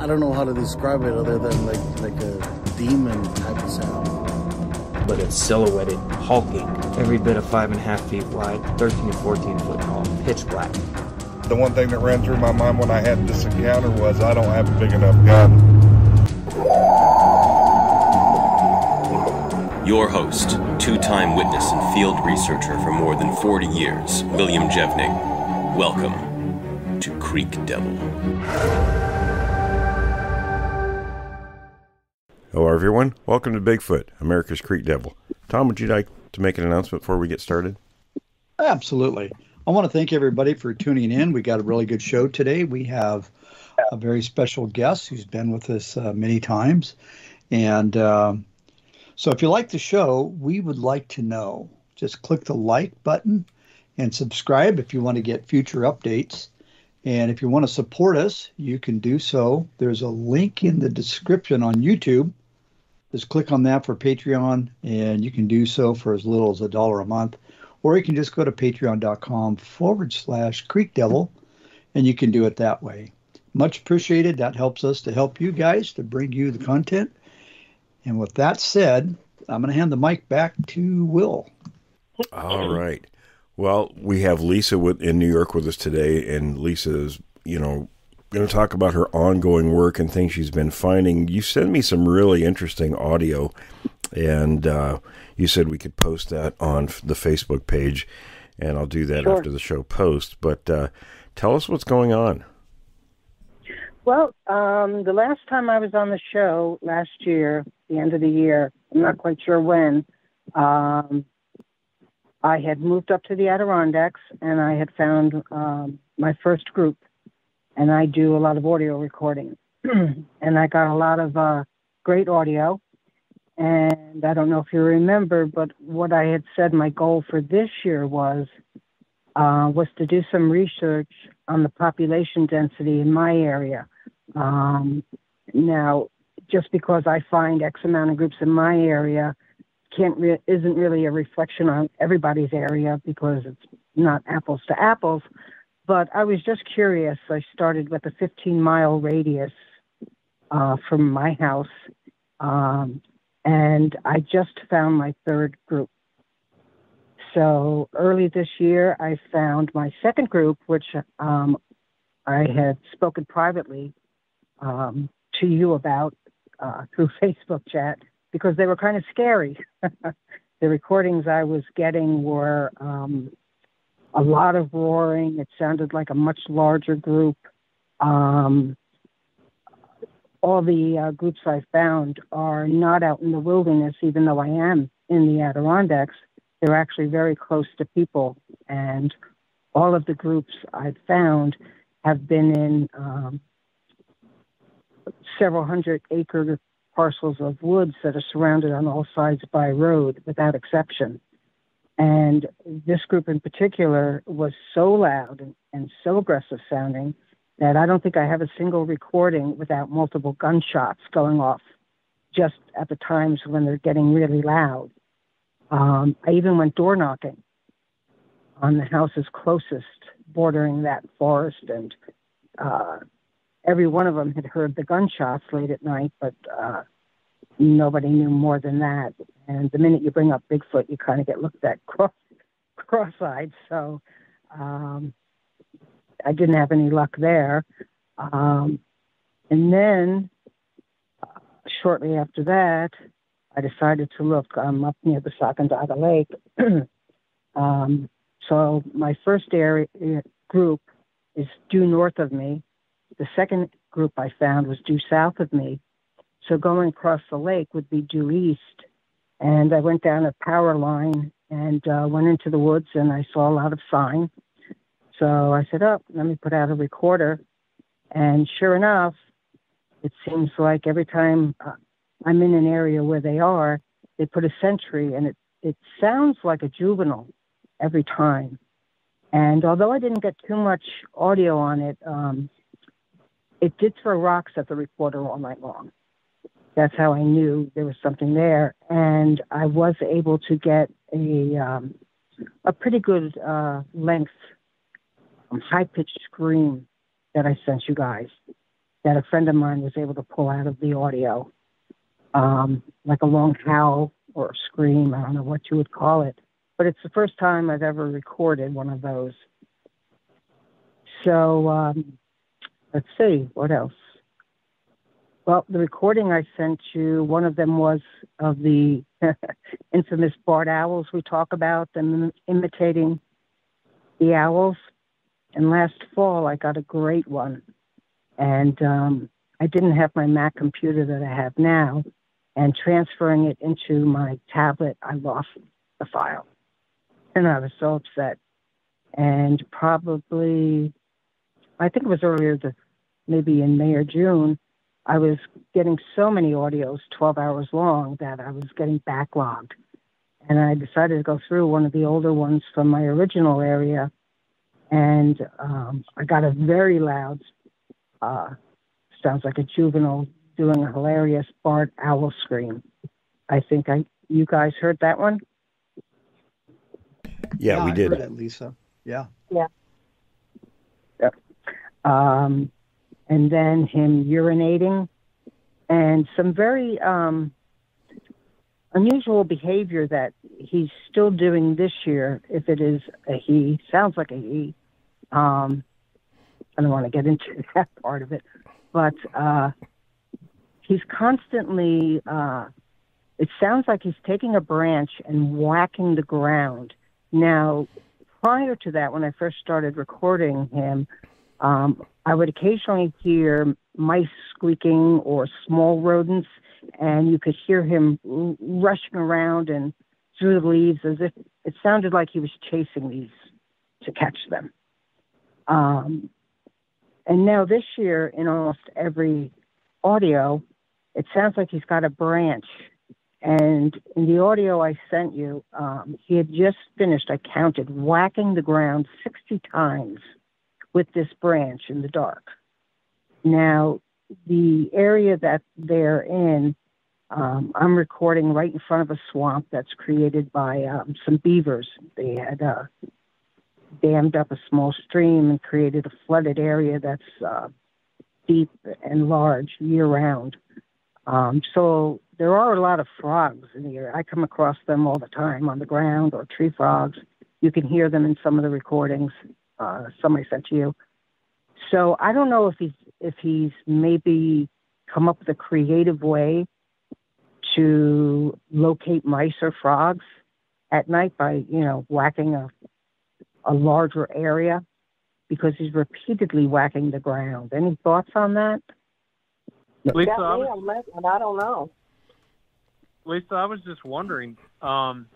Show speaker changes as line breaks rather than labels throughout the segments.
I don't know how to describe it other than like like a demon type of sound.
But it's silhouetted, hulking, every bit of five and a half feet wide, 13 to 14 foot tall, pitch black.
The one thing that ran through my mind when I had this encounter was I don't have a big enough gun.
Your host, two time witness and field researcher for more than 40 years, William Jevning. Welcome to Creek Devil.
Hello, everyone. Welcome to Bigfoot, America's Creek Devil. Tom, would you like to make an announcement before we get started?
Absolutely. I want to thank everybody for tuning in. We got a really good show today. We have a very special guest who's been with us uh, many times. And uh, so, if you like the show, we would like to know. Just click the like button and subscribe if you want to get future updates. And if you want to support us, you can do so. There's a link in the description on YouTube just click on that for Patreon, and you can do so for as little as a dollar a month. Or you can just go to patreon.com forward slash creek devil, and you can do it that way. Much appreciated. That helps us to help you guys to bring you the content. And with that said, I'm going to hand the mic back to Will.
All right. Well, we have Lisa with, in New York with us today, and Lisa is, you know, going to talk about her ongoing work and things she's been finding. You sent me some really interesting audio, and uh, you said we could post that on the Facebook page, and I'll do that
Sure.
after the show post. But uh, tell us what's going on.
Well, um, the last time I was on the show last year, the end of the year, I'm not quite sure when, um, I had moved up to the Adirondacks and I had found um, my first group. And I do a lot of audio recording. and I got a lot of uh, great audio. And I don't know if you remember, but what I had said my goal for this year was uh, was to do some research on the population density in my area. Um, now, just because I find X amount of groups in my area can't re- isn't really a reflection on everybody's area because it's not apples to apples. But I was just curious. I started with a 15 mile radius uh, from my house, um, and I just found my third group. So early this year, I found my second group, which um, I had spoken privately um, to you about uh, through Facebook chat because they were kind of scary. the recordings I was getting were um, a lot of roaring. It sounded like a much larger group. Um, all the uh, groups I found are not out in the wilderness, even though I am in the Adirondacks. They're actually very close to people, and all of the groups I've found have been in um, several hundred acre parcels of woods that are surrounded on all sides by road without exception. And this group in particular was so loud and, so aggressive sounding that I don't think I have a single recording without multiple gunshots going off just at the times when they're getting really loud. Um, I even went door knocking on the houses closest bordering that forest, and uh, every one of them had heard the gunshots late at night, but uh, nobody knew more than that. And the minute you bring up Bigfoot, you kind of get looked at cross, cross-eyed. So um, I didn't have any luck there. Um, and then uh, shortly after that, I decided to look. I'm up near the Sacandaga Lake. um, so my first area group is due north of me. The second group I found was due south of me. So going across the lake would be due east. And I went down a power line and uh, went into the woods and I saw a lot of sign. So I said, oh, let me put out a recorder. And sure enough, it seems like every time uh, I'm in an area where they are, they put a sentry and it, it sounds like a juvenile every time. And although I didn't get too much audio on it, um, it did throw rocks at the recorder all night long. That's how I knew there was something there, and I was able to get a um, a pretty good uh, length, um, high pitched scream that I sent you guys. that a friend of mine was able to pull out of the audio, um, like a long howl or a scream. I don't know what you would call it, but it's the first time I've ever recorded one of those. So um, let's see, what else? Well, the recording I sent you, one of them was of the infamous barred owls we talk about, them imitating the owls. And last fall, I got a great one. And um, I didn't have my Mac computer that I have now. And transferring it into my tablet, I lost the file. And I was so upset. And probably, I think it was earlier, the, maybe in May or June, I was getting so many audios, 12 hours long, that I was getting backlogged. And I decided to go through one of the older ones from my original area and um, I got a very loud, uh, sounds like a juvenile doing a hilarious barred owl scream. I think I you guys heard that one.
Yeah,
yeah
we
I
did.
Heard it, Lisa. Yeah.
Yeah. Yep. Um, and then him urinating, and some very um, unusual behavior that he's still doing this year. If it is a he, sounds like a he. Um, I don't want to get into that part of it, but uh, he's constantly. Uh, it sounds like he's taking a branch and whacking the ground. Now, prior to that, when I first started recording him, um, I would occasionally hear mice squeaking or small rodents, and you could hear him rushing around and through the leaves as if it sounded like he was chasing these to catch them. Um, and now this year, in almost every audio, it sounds like he's got a branch. And in the audio I sent you, um, he had just finished, I counted, whacking the ground 60 times with this branch in the dark. Now, the area that they're in, um, I'm recording right in front of a swamp that's created by um, some beavers. They had uh, dammed up a small stream and created a flooded area that's uh, deep and large year round. Um, so there are a lot of frogs in the area. I come across them all the time on the ground or tree frogs. You can hear them in some of the recordings. Uh, somebody sent to you. So I don't know if he's if he's maybe come up with a creative way to locate mice or frogs at night by you know whacking a a larger area because he's repeatedly whacking the ground. Any thoughts on that?
Lisa,
Got
I was,
on. I don't know.
Lisa, I was just wondering. Um,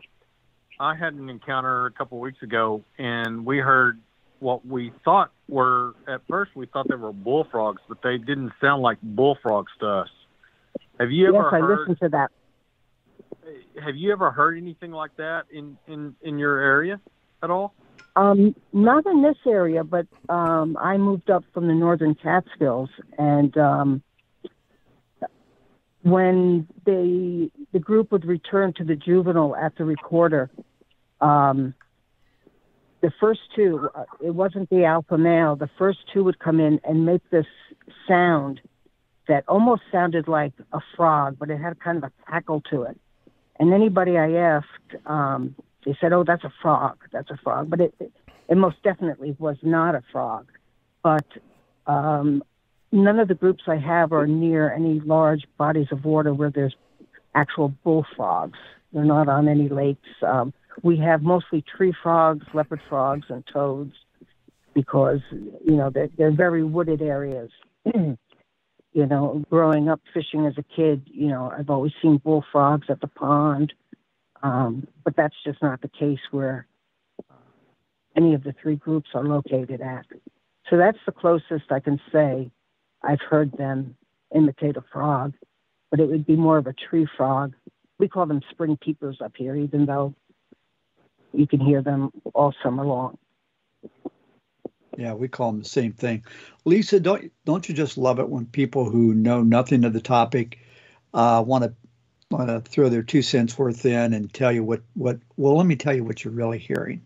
I had an encounter a couple of weeks ago, and we heard what we thought were at first we thought they were bullfrogs, but they didn't sound like bullfrogs to us. Have you ever?
yes, I
heard?
listened to that.
Have you ever heard anything like that in in in your area at all?
Um, not in this area, but um, I moved up from the northern Catskills, and um, when they the group would return to the juvenile at the recorder, um, the first two, uh, it wasn't the alpha male. The first two would come in and make this sound that almost sounded like a frog, but it had kind of a cackle to it. And anybody I asked, um, they said, "Oh, that's a frog. That's a frog." But it, it, most definitely was not a frog. But um, none of the groups I have are near any large bodies of water where there's actual bullfrogs. They're not on any lakes. Um, we have mostly tree frogs, leopard frogs, and toads because you know they're, they're very wooded areas. you know, growing up fishing as a kid, you know, I've always seen bullfrogs at the pond, um, but that's just not the case where uh, any of the three groups are located at. So that's the closest I can say I've heard them imitate a frog, but it would be more of a tree frog. We call them spring peepers up here, even though you can hear them all summer long.
Yeah, we call them the same thing. Lisa, don't don't you just love it when people who know nothing of the topic uh, want to want to throw their two cents worth in and tell you what what? Well, let me tell you what you're really hearing.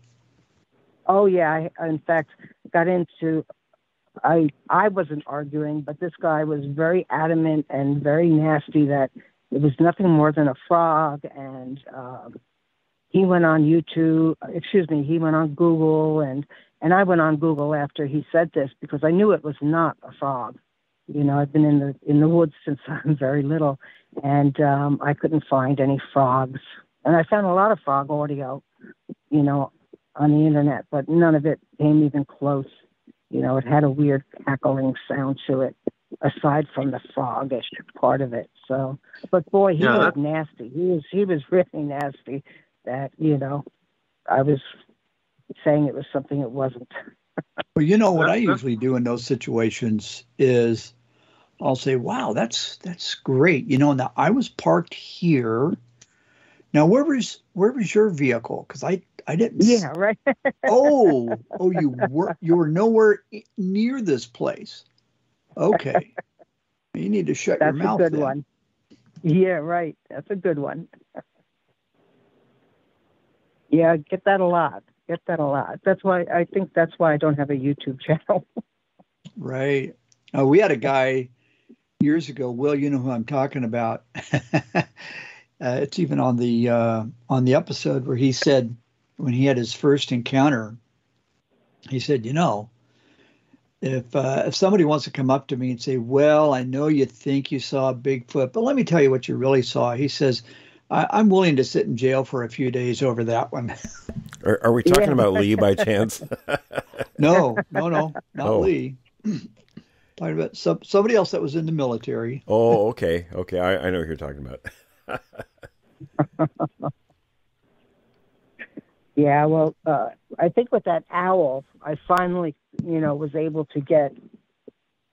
Oh yeah, I in fact got into I I wasn't arguing, but this guy was very adamant and very nasty that it was nothing more than a frog, and um, he went on YouTube. Excuse me, he went on Google, and and I went on Google after he said this because I knew it was not a frog. You know, I've been in the in the woods since I'm very little, and um, I couldn't find any frogs. And I found a lot of frog audio, you know, on the internet, but none of it came even close. You know, it had a weird cackling sound to it, aside from the frogish part of it. So, but boy, he
Yeah,
was nasty. He was he was really nasty. That you know, I was saying it was something it wasn't.
Well, you know what I usually do in those situations is I'll say, "Wow, that's that's great." You know, now I was parked here. Now, where was where was your vehicle? Because I I didn't.
Yeah, right.
Oh, oh, you were you were nowhere near this place. Okay, you need to shut
That's
your
a good
then.
one. Yeah, right. That's a good one. Yeah, get that a lot. Get that a lot. That's why I think that's why I don't have a YouTube channel.
Right. Uh, we had a guy years ago. Will, you know who I'm talking about? uh, it's even on the uh, on the episode where he said when he had his first encounter, he said, "You know, if uh, if somebody wants to come up to me and say, well, I know you think you saw Bigfoot, but let me tell you what you really saw," he says. I, I'm willing to sit in jail for a few days over that one.
Are, are we talking
Yeah.
about Lee by chance?
no, no, no, not
Oh.
Lee. Talking about some, somebody else that was in the military.
oh, okay, okay. I, I know what you're talking about.
Yeah, well, uh, I think with that owl, I finally, you know, was able to get,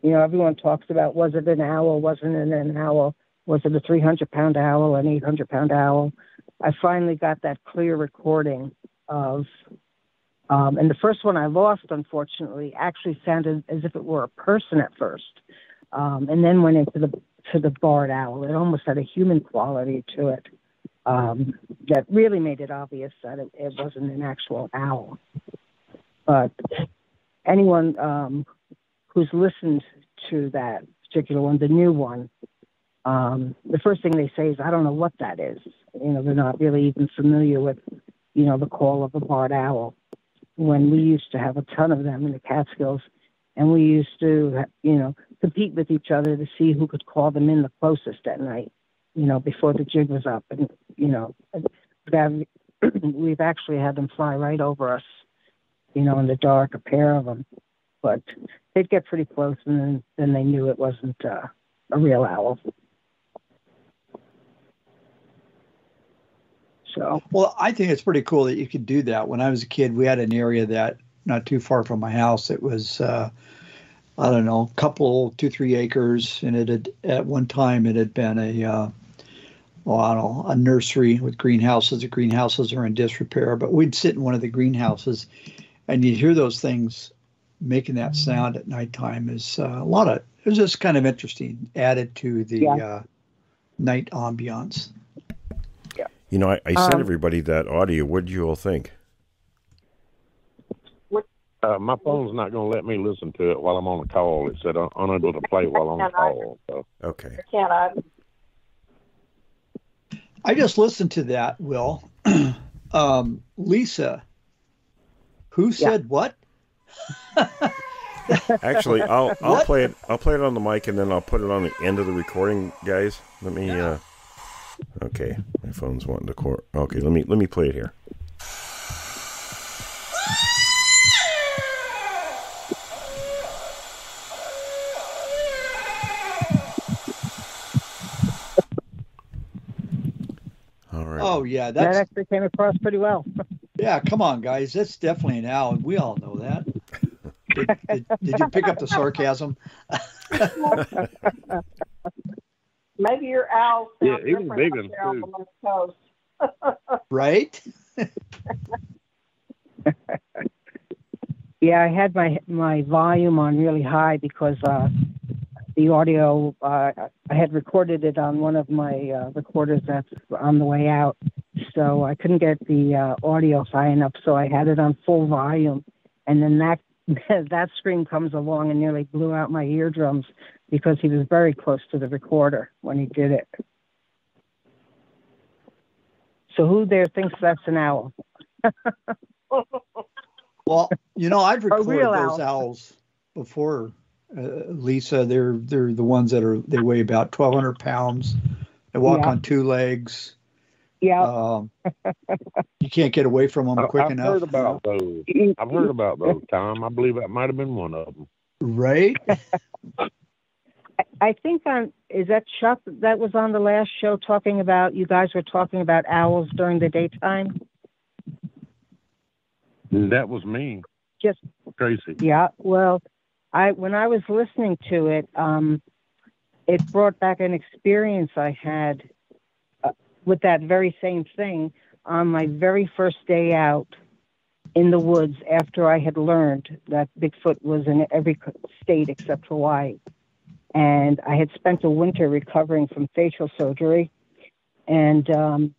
you know, everyone talks about was it an owl, wasn't it an owl, was it a 300 pound owl, an 800 pound owl? I finally got that clear recording of, um, and the first one I lost, unfortunately, actually sounded as if it were a person at first, um, and then went into the to the barred owl. It almost had a human quality to it um, that really made it obvious that it, it wasn't an actual owl. But anyone um, who's listened to that particular one, the new one, um, the first thing they say is, "I don't know what that is." You know, they're not really even familiar with, you know, the call of a barred owl. When we used to have a ton of them in the Catskills, and we used to, you know, compete with each other to see who could call them in the closest at night you know, before the jig was up. And, you know, we've actually had them fly right over us, you know, in the dark, a pair of them. But they'd get pretty close, and then, then they knew it wasn't uh, a real owl. So,
Well, I think it's pretty cool that you could do that. When I was a kid, we had an area that not too far from my house. It was, uh, I don't know, a couple, two, three acres, and it had at one time it had been a, uh, well, I don't know, a nursery with greenhouses. The greenhouses are in disrepair, but we'd sit in one of the greenhouses, and you'd hear those things making that sound at nighttime. Is uh, a lot of it was just kind of interesting, added to the
Yeah.
uh, night ambiance.
You know, I, I sent
Um,
everybody that audio. What did you all think?
Uh, my phone's not going to let me listen to it while I'm on a call. It said un- unable to play while on a call. So
Okay.
Can I?
I just listened to that, Will. um, Lisa, who said what?
Actually, I'll I'll
What?
play it. I'll play it on the mic and then I'll put it on the end of the recording, guys. Let me. uh Okay, my phone's wanting to core. Okay, let me let me play it here. All right.
Oh yeah,
that actually came across pretty well.
yeah. Come on, guys, that's definitely an owl. We all know that. Did, did, did you pick up the sarcasm?
Maybe your owl
Yeah,
sounds
he was
different
big
up
one,
there on
too.
the Coast.
Right?
Yeah, I had my my volume on really high because uh, the audio uh, I had recorded it on one of my uh, recorders that's on the way out, so I couldn't get the uh, audio high enough. So I had it on full volume, and then that that scream comes along and nearly blew out my eardrums because he was very close to the recorder when he did it. So who there thinks that's an owl?
Well, you know, I've recorded those
owl.
owls before, uh, Lisa. They're they're the ones that are they weigh about twelve hundred pounds. They walk
Yeah.
on two legs.
Yeah.
Um, you can't get away from them
I-
quick
I've
enough.
heard about those. I've heard about those, Tom. I believe that might have been one of them.
Right?
I think on is that Chuck that was on the last show talking about you guys were talking about owls during the daytime.
That was me,
Just
crazy.
yeah. Well, I when I was listening to it, um, it brought back an experience I had uh, with that very same thing on my very first day out in the woods after I had learned that Bigfoot was in every state except Hawaii. And I had spent a winter recovering from facial surgery. And um,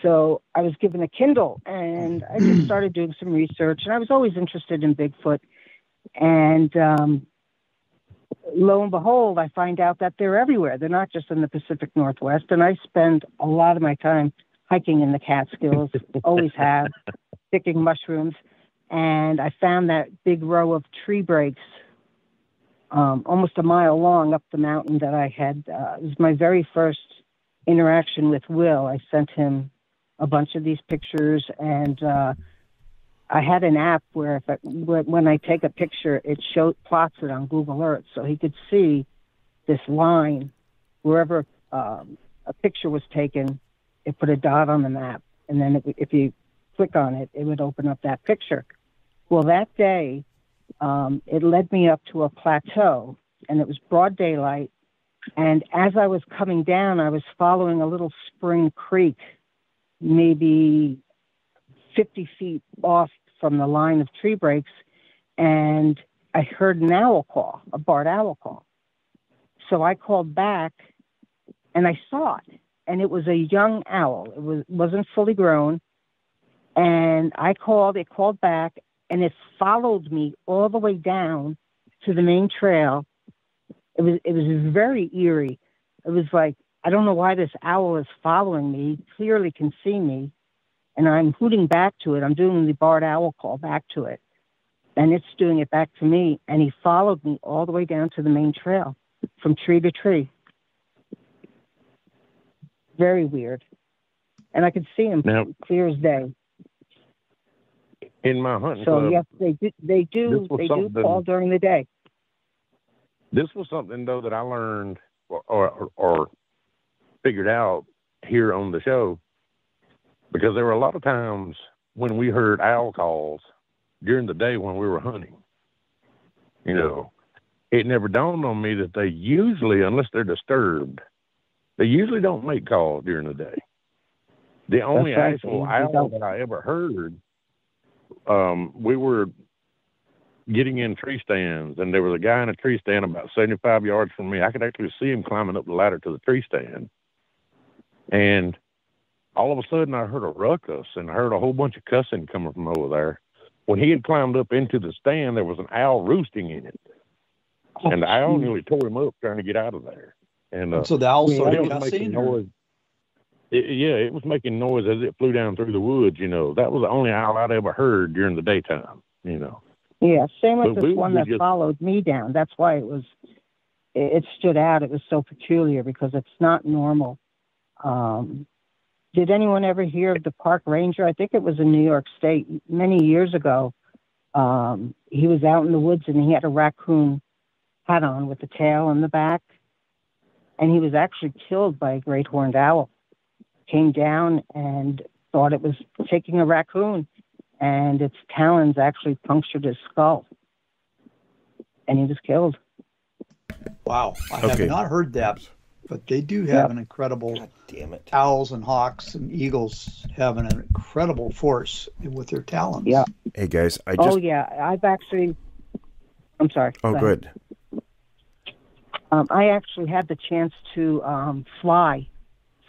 so I was given a Kindle and I just started doing some research. And I was always interested in Bigfoot. And um, lo and behold, I find out that they're everywhere. They're not just in the Pacific Northwest. And I spend a lot of my time hiking in the Catskills, always have, picking mushrooms. And I found that big row of tree breaks um, almost a mile long up the mountain that I had. Uh, it was my very first interaction with Will. I sent him a bunch of these pictures, and uh, I had an app where if I, when I take a picture, it show plots it on Google Earth, so he could see this line wherever um, a picture was taken. It put a dot on the map, and then if you click on it, it would open up that picture. Well, that day, um, it led me up to a plateau, and it was broad daylight. And as I was coming down, I was following a little spring creek, maybe 50 feet off from the line of tree breaks, and I heard an owl call, a barred owl call. So I called back, and I saw it, and it was a young owl. It was wasn't fully grown, and I called. It called back, and it followed me all the way down to the main trail. It was it was very eerie. It was like I don't know why this owl is following me. He clearly can see me, and I'm hooting back to it. I'm doing the barred owl call back to it, and it's doing it back to me. And he followed me all the way down to the main trail, from tree to tree. Very weird, and I could see him
Now-
clear as day.
In my hunting
So
club,
yes, they do. They do. They do call during the day.
this was something though that I learned or, or or figured out here on the show because there were a lot of times when we heard owl calls during the day when we were hunting. You know, it never dawned on me that they usually, unless they're disturbed, they usually don't make calls during the day. The only actual owl that I ever heard, um, we were getting in tree stands, and there was a guy in a tree stand about 75 yards from me. I could actually see him climbing up the ladder to the tree stand. And all of a sudden, I heard a ruckus and I heard a whole bunch of cussing coming from over there. When he had climbed up into the stand, there was an owl roosting in it. and the owl nearly tore him up trying to get out of there. And uh,
so the owl started
making
cussing.
noise. It, yeah, it was making noise as it flew down through the woods. You know, that was the only owl I'd ever heard during the daytime. You know,
Yeah, same with this one that
just-
followed me down. That's why it was, it, it stood out. It was so peculiar because it's not normal. Um, did anyone ever hear of the park ranger? I think it was in New York State many years ago. Um, he was out in the woods and he had a raccoon hat on with the tail in the back, and he was actually killed by a great horned owl. Came down and thought it was taking a raccoon and its talons actually punctured his skull, and he was killed.
Wow, I
Okay.
have not heard that, but they do have
Yeah.
an incredible.
God damn it.
Owls and hawks and eagles have an incredible force with their talons.
Yeah.
Hey guys, I just
oh yeah, I've actually. I'm sorry.
oh
Go
good.
Um, I actually had the chance to um, fly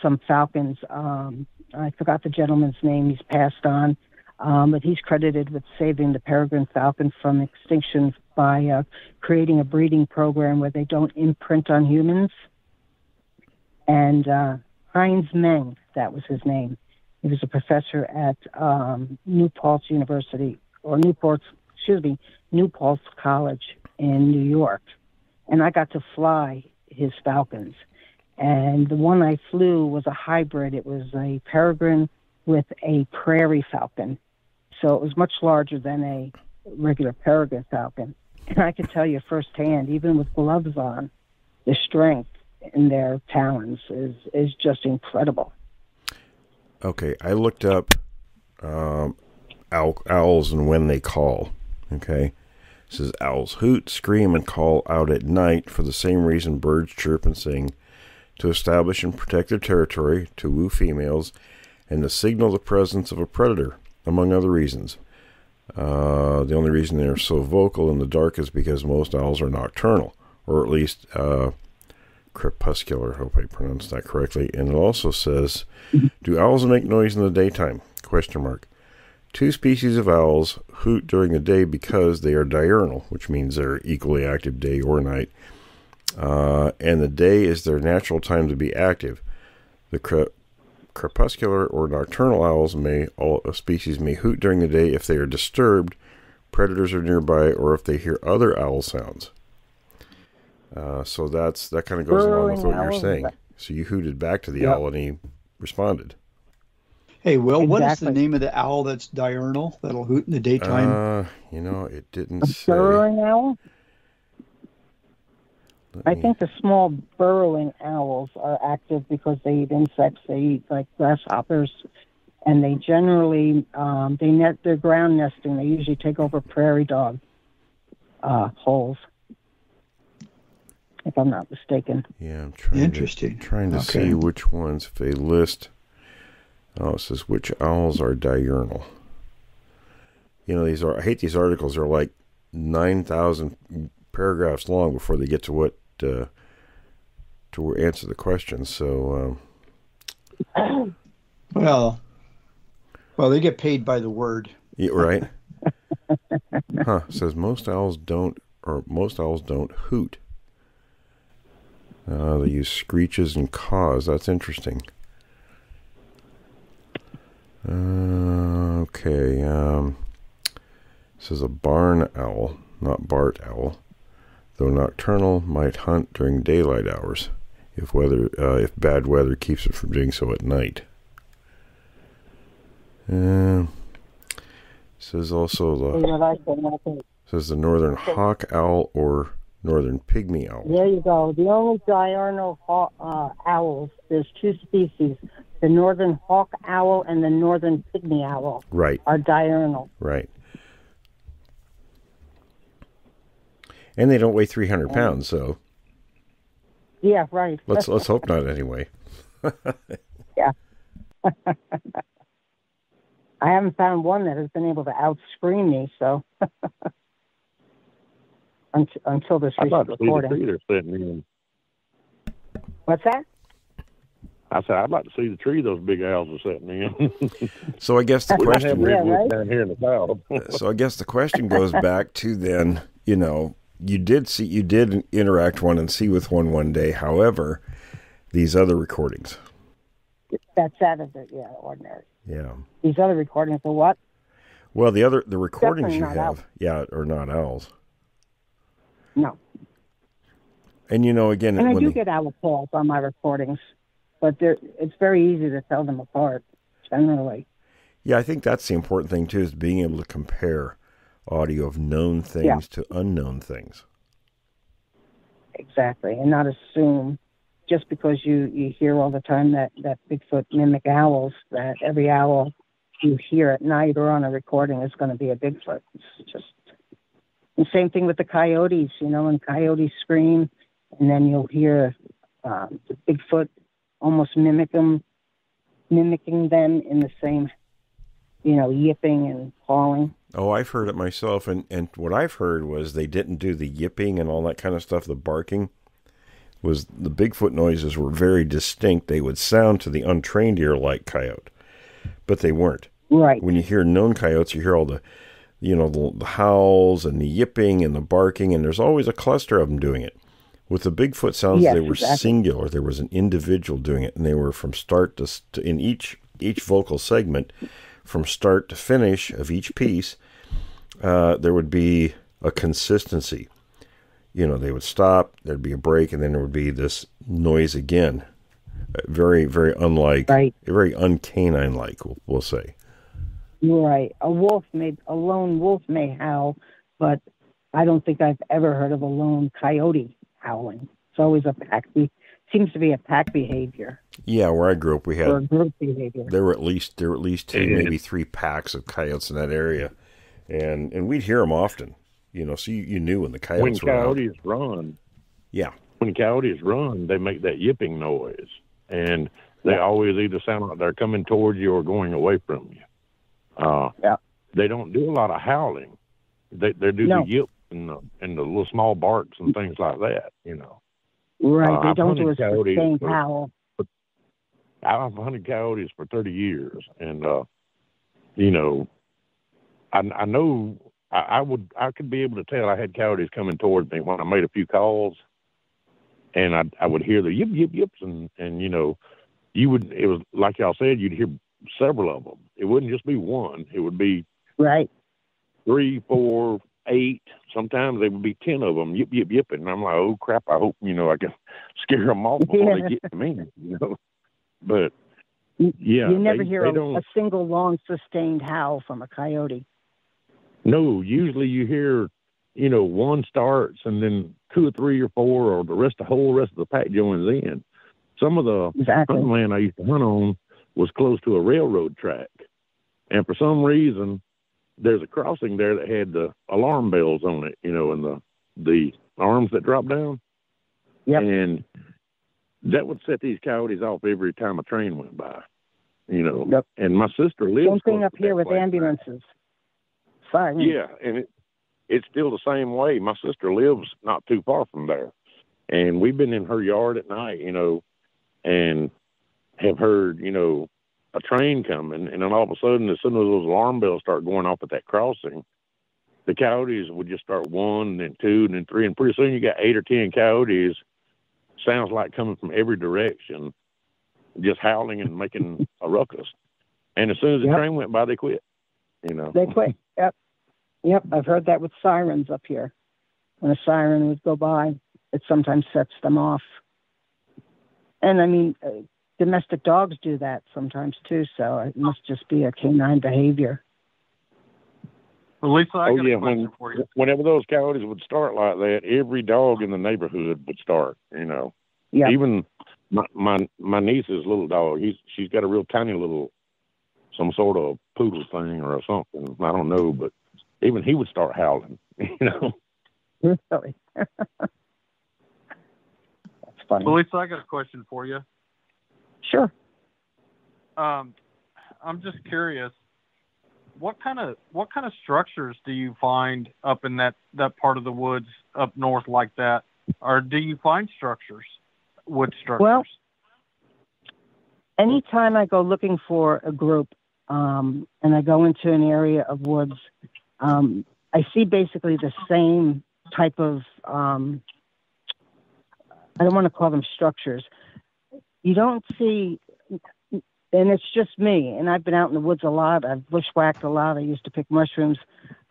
some falcons. Um, I forgot the gentleman's name. He's passed on. Um, but he's credited with saving the peregrine falcon from extinction by uh, creating a breeding program where they don't imprint on humans. And uh, Heinz Meng, that was his name. He was a professor at um, New Paltz University, or New Paltz, excuse me, New Paltz College in New York. And I got to fly his falcons. And the one I flew was a hybrid. It was a peregrine with a prairie falcon. So it was much larger than a regular peregrine falcon. And I can tell you firsthand, even with gloves on, the strength in their talons is, is just incredible.
Okay, I looked up um, owl, owls and when they call. Okay, it says owls hoot, scream, and call out at night for the same reason birds chirp and sing to establish and protect their territory, to woo females, and to signal the presence of a predator, among other reasons. Uh, the only reason they're so vocal in the dark is because most owls are nocturnal, or at least uh, crepuscular. Hope I pronounced that correctly. And it also says, "Do owls make noise in the daytime?" Question mark. Two species of owls hoot during the day because they are diurnal, which means they're equally active day or night, uh, and the day is their natural time to be active. The cre- crepuscular or nocturnal owls may all a species may hoot during the day if they are disturbed, predators are nearby, or if they hear other owl sounds. Uh, so that's that kind of goes along with what you're saying.
owls.
So you hooted back to the
Yep.
owl, and he responded.
Hey, Will, what is the name of the owl that's diurnal that'll hoot in the daytime?
Uh, you know, it didn't
A
say.
burrowing owl?
Let
I think the small burrowing owls are active because they eat insects. They eat like grasshoppers, and they generally um, they net they're ground nesting. They usually take over prairie dog uh, holes, if I'm not mistaken.
Yeah, I'm trying
Interesting.
To, trying to
Okay.
see which ones if they list. Oh, it says which owls are diurnal. You know, these are. I hate these articles. They're like nine thousand paragraphs long before they get to what uh, to answer the question. So um,
Well, well, they get paid by the word.
yeah, right. huh? Says most owls don't, or most owls don't hoot. Uh, they use screeches and caws. That's interesting. Uh, okay. Um, this is a barn owl, not barred owl. Though nocturnal, might hunt during daylight hours, if weather, uh, if bad weather keeps it from doing so at night. Uh, says also the
What I said, nothing.
says the northern hawk owl or northern pygmy owl.
There you go. The only diurnal haw- uh, owls. There's two species: the northern hawk owl and the northern pygmy owl
Right,
are diurnal.
right. And they don't weigh 300 pounds, so
Yeah, right.
let's let's hope not anyway. Yeah.
I haven't found one that has been able to outscream me. So until, until this
I'd like
recent
see the
recording.
tree they're sitting in.
What's that?
I said I'd like to see the tree those big owls are sitting in.
So I guess the
we don't have
question
Yeah,
redwoods
right?
down here in the south.
so I guess the question goes back to then, you know, you did see you did interact one and see with one one day. However, these other recordings.
That's out of the yeah ordinary.
Yeah.
These other recordings are what?
Well, the other the recordings
Definitely
you have,
owls.
yeah, are not owls.
No.
And you know, again,
And I do
the-
get owl calls on my recordings, but they're, it's very easy to tell them apart. Generally,
Yeah, I think that's the important thing too, is being able to compare audio of known things
Yeah.
to unknown things.
exactly, and not assume just because you you hear all the time that that Bigfoot mimic owls that every owl you hear at night or on a recording is going to be a Bigfoot. It's just the same thing with the coyotes. You know, when coyotes scream, and then you'll hear um, Bigfoot almost mimic them, mimicking them in the same, you know, yipping and calling.
Oh, I've heard it myself, and and what I've heard was they didn't do the yipping and all that kind of stuff. The barking was the Bigfoot noises were very distinct. They would sound to the untrained ear like coyote, but they weren't.
Right.
When you hear known coyotes, you hear all the, you know, the, the howls and the yipping and the barking, and there's always a cluster of them doing it. With the Bigfoot sounds,
Yes,
they were
exactly.
singular. There was an individual doing it, and they were from start to, to in each each vocal segment, from start to finish of each piece. Uh, there would be a consistency. You know, they would stop. There'd be a break, and then there would be this noise again. Uh, Very, very unlike,
Right.
very uncanine like, we'll, we'll say.
Right. A wolf may, a lone wolf may howl, but I don't think I've ever heard of a lone coyote howling. It's always a pack. Be- seems to be a pack behavior
Yeah, where I grew up, we had
or a group behavior.
there were at least there were at least two, maybe three packs of coyotes in that area, and and we'd hear them often. You know, so you, you knew when the coyotes
when
coyotes were out.
coyotes run,
Yeah,
when coyotes run, they make that yipping noise, and they always either sound like they're coming towards you or going away from you. Uh,
Yeah.
They don't do a lot of howling. They they do
No.
the yip and the and the little small barks and things like that. You know,
Right.
Uh,
they
I've
don't do a
hunted coyotes
sustained
for-
howl.
I've hunted coyotes for thirty years, and uh, you know, I I know I, I would I could be able to tell I had coyotes coming towards me when I made a few calls, and I I would hear the yip yip yips, and and you know, you would it was like y'all said you'd hear several of them. It wouldn't just be one. It would be
Right.
three, four, eight. Sometimes they would be ten of them yip yip yipping, and I'm like, oh crap! I hope you know I can scare them off before they get to me. You know, but
You-
yeah,
you never
they-
hear
they
a, a single long sustained howl from a coyote.
No, usually you hear, you know, one starts and then two or three or four, or the rest, the whole rest of the pack joins in. Some of the
Exactly.
hunting land I used to hunt on was close to a railroad track, and for some reason, there's a crossing there that had the alarm bells on it, you know, and the the arms that drop down.
Yep.
And that would set these coyotes off every time a train went by, you know.
Yep.
And my sister lives.
Same thing up here with
place.
ambulances. Sirens.
Yeah, and it, it's still the same way. My sister lives not too far from there, and we've been in her yard at night, you know, and have heard, you know, a train coming, and then all of a sudden, as soon as those alarm bells start going off at that crossing, the coyotes would just start one, and then two, and then three, and pretty soon you got eight or ten coyotes. Sounds like coming from every direction, just howling and making a ruckus. And as soon as the
Yep.
train went by, they quit. You know,
They quit. Yep. Yep. I've heard that with sirens up here. When a siren would go by, it sometimes sets them off. And I mean, uh, domestic dogs do that sometimes too. So it must just be a canine behavior.
Well, Lisa, I
oh
got
yeah,
a question
when
for you.
whenever those coyotes would start like that, every dog in the neighborhood would start. You know,
Yeah.
even my my my niece's little dog. He's she's got a real tiny little, some sort of poodle thing or something. I don't know, but even he would start howling. You know.
Really. That's funny.
Well, Lisa, I got a question for you.
Sure.
Um, I'm just curious, what kind of what kind of structures do you find up in that that part of the woods up north like that, or do you find structures, wood structures?
Well, anytime I go looking for a group um, and I go into an area of woods, um, I see basically the same type of, um, I don't want to call them structures. You don't see, and it's just me, and I've been out in the woods a lot. I've bushwhacked a lot. I used to pick mushrooms.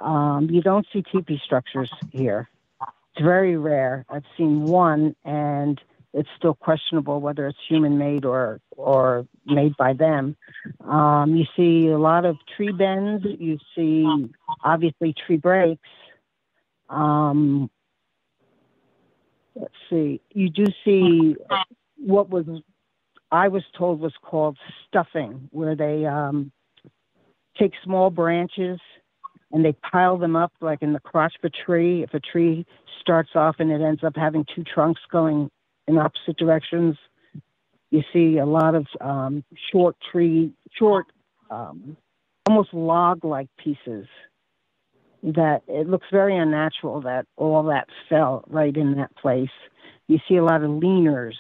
Um, you don't see teepee structures here. It's very rare. I've seen one, and it's still questionable whether it's human made or or made by them. Um, you see a lot of tree bends. You see obviously tree breaks. Um, let's see. You do see what was I was told was called stuffing, where they um, take small branches and they pile them up like in the crotch of a tree. If a tree starts off and it ends up having two trunks going in opposite directions, you see a lot of um, short tree, short, um, almost log-like pieces. That it looks very unnatural that all that fell right in that place. You see a lot of leaners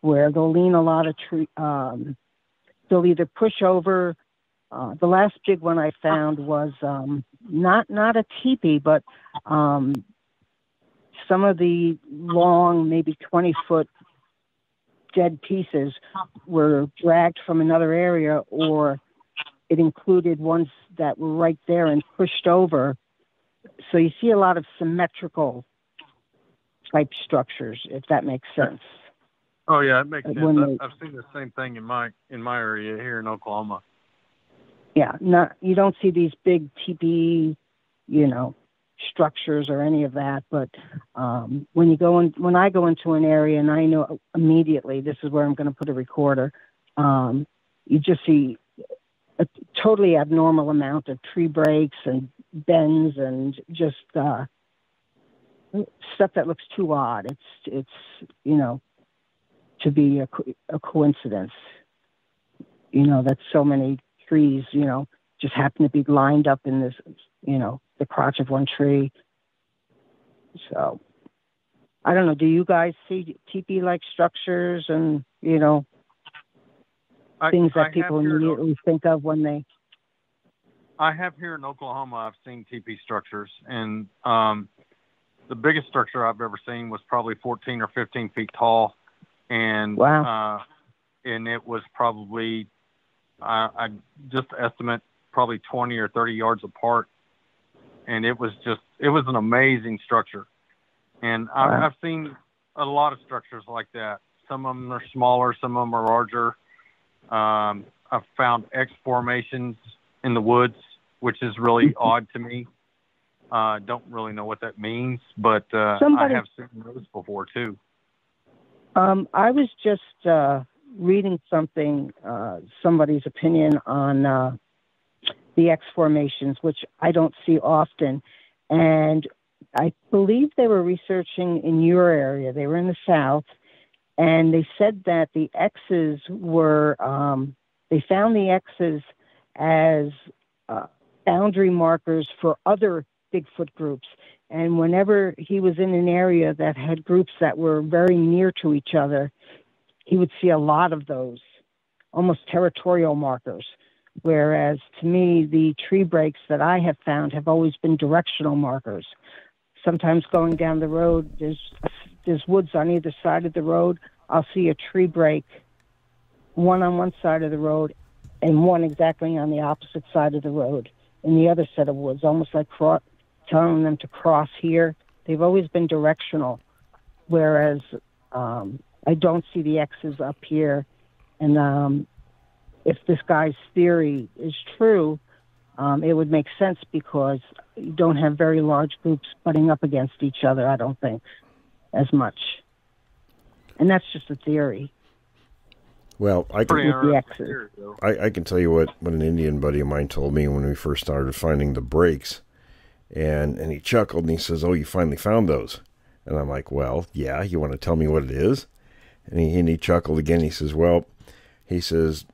where they'll lean a lot of tree. Um, they'll either push over uh, the last big one I found was um, not not a teepee, but um, some of the long, maybe 20 foot dead pieces were dragged from another area, or it included ones that were right there and pushed over. So you see a lot of symmetrical type structures, if that makes sense.
Oh yeah, it makes sense.
they-
I've seen the same thing in my in my area here in Oklahoma.
Yeah, not you don't see these big teepee, you know, structures or any of that. But um, when you go in, when I go into an area and I know immediately this is where I'm going to put a recorder, um, you just see a totally abnormal amount of tree breaks and bends and just uh, stuff that looks too odd. It's it's you know to be a, a coincidence. You know that so many trees, you know, just happen to be lined up in this, you know, the crotch of one tree. So I don't know. Do you guys see teepee-like structures and you know
I,
things
I
that people
have here
immediately think of when they?
I have here in Oklahoma. I've seen teepee structures, and um, the biggest structure I've ever seen was probably 14 or 15 feet tall, and
Wow.
uh, and it was probably I, I just estimate probably 20 or 30 yards apart, and it was just it was an amazing structure, and I've,
Wow.
I've seen a lot of structures like that. Some of them are smaller, some of them are larger. Um, I've found X formations in the woods, which is really odd to me. Uh, don't really know what that means, but uh,
Somebody-
I have seen those before too.
Um, I was just uh, reading something, uh, somebody's opinion on uh, the X formations, which I don't see often. And I believe they were researching in your area. They were in the South. And they said that the X's were, um, they found the X's as uh, boundary markers for other Bigfoot groups. And whenever he was in an area that had groups that were very near to each other, he would see a lot of those, almost territorial markers. Whereas to me, the tree breaks that I have found have always been directional markers. Sometimes going down the road, there's there's woods on either side of the road. I'll see a tree break, one on one side of the road, and one exactly on the opposite side of the road in the other set of woods, almost like cro- telling them to cross here. They've always been directional, whereas um, I don't see the X's up here. And um, if this guy's theory is true, um, it would make sense because you don't have very large groups butting up against each other, I don't think, as much. And that's just a theory.
Well, I can
With the X's.
theory.
I, I can tell you what, what an Indian buddy of mine told me when we first started finding the breaks, and and he chuckled and he says, "Oh, you finally found those," and I'm like, "Well, yeah. You want to tell me what it is?" And he and he chuckled again. He says, "Well," he says,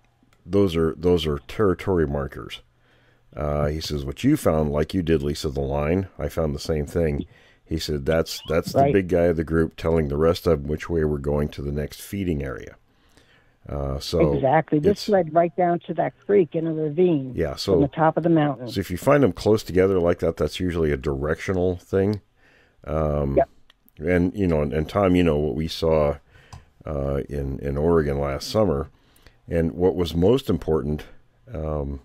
"those are those are territory markers." Uh, he says, "What you found, like you did, Lisa, the line. I found the same thing." He said, "That's that's the big guy of the group telling the rest of them which way we're going to the next feeding area." Uh, so
exactly. This led right down to that creek in a ravine
Yeah,
from
so
the top of the mountain.
So if you find them close together like that, that's usually a directional thing. Um,
Yep.
And you know, and, and Tom, you know what we saw uh, in in Oregon last summer, and what was most important, um,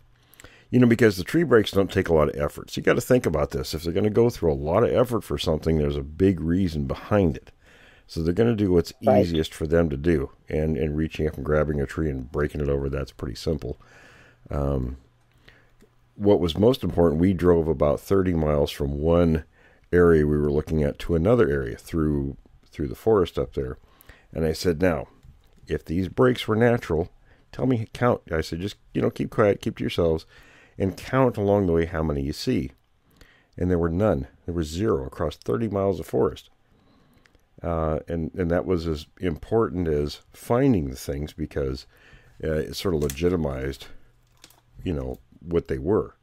you know, because the tree breaks don't take a lot of effort. So you got to think about this. If they're going to go through a lot of effort for something, there's a big reason behind it. So they're going to do what's
Right.
easiest for them to do, and and reaching up and grabbing a tree and breaking it over. That's pretty simple um, what was most important, we drove about 30 miles from one area we were looking at to another area through through the forest up there. And I said, "Now, if these breaks were natural, tell me count." I said, "Just, you know, keep quiet, keep to yourselves and count along the way how many you see." And there were none. There was zero across 30 miles of forest. Uh, and and that was as important as finding the things because uh, it sort of legitimized you know what they were.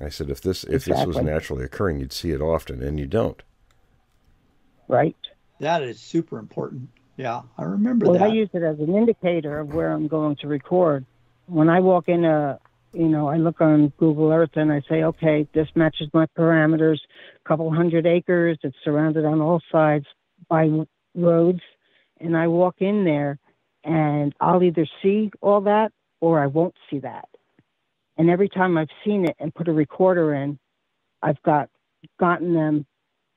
I said if this if this was naturally occurring, you'd see it often, and you don't.
right?
That is super important. Yeah, I remember that.
Well, I use it as an indicator of where I'm going to record. When I walk in a you know, I look on Google Earth and I say, okay, this matches my parameters. A couple hundred acres. It's surrounded on all sides by roads, and I walk in there, and I'll either see all that or I won't see that. And every time I've seen it and put a recorder in, I've got gotten them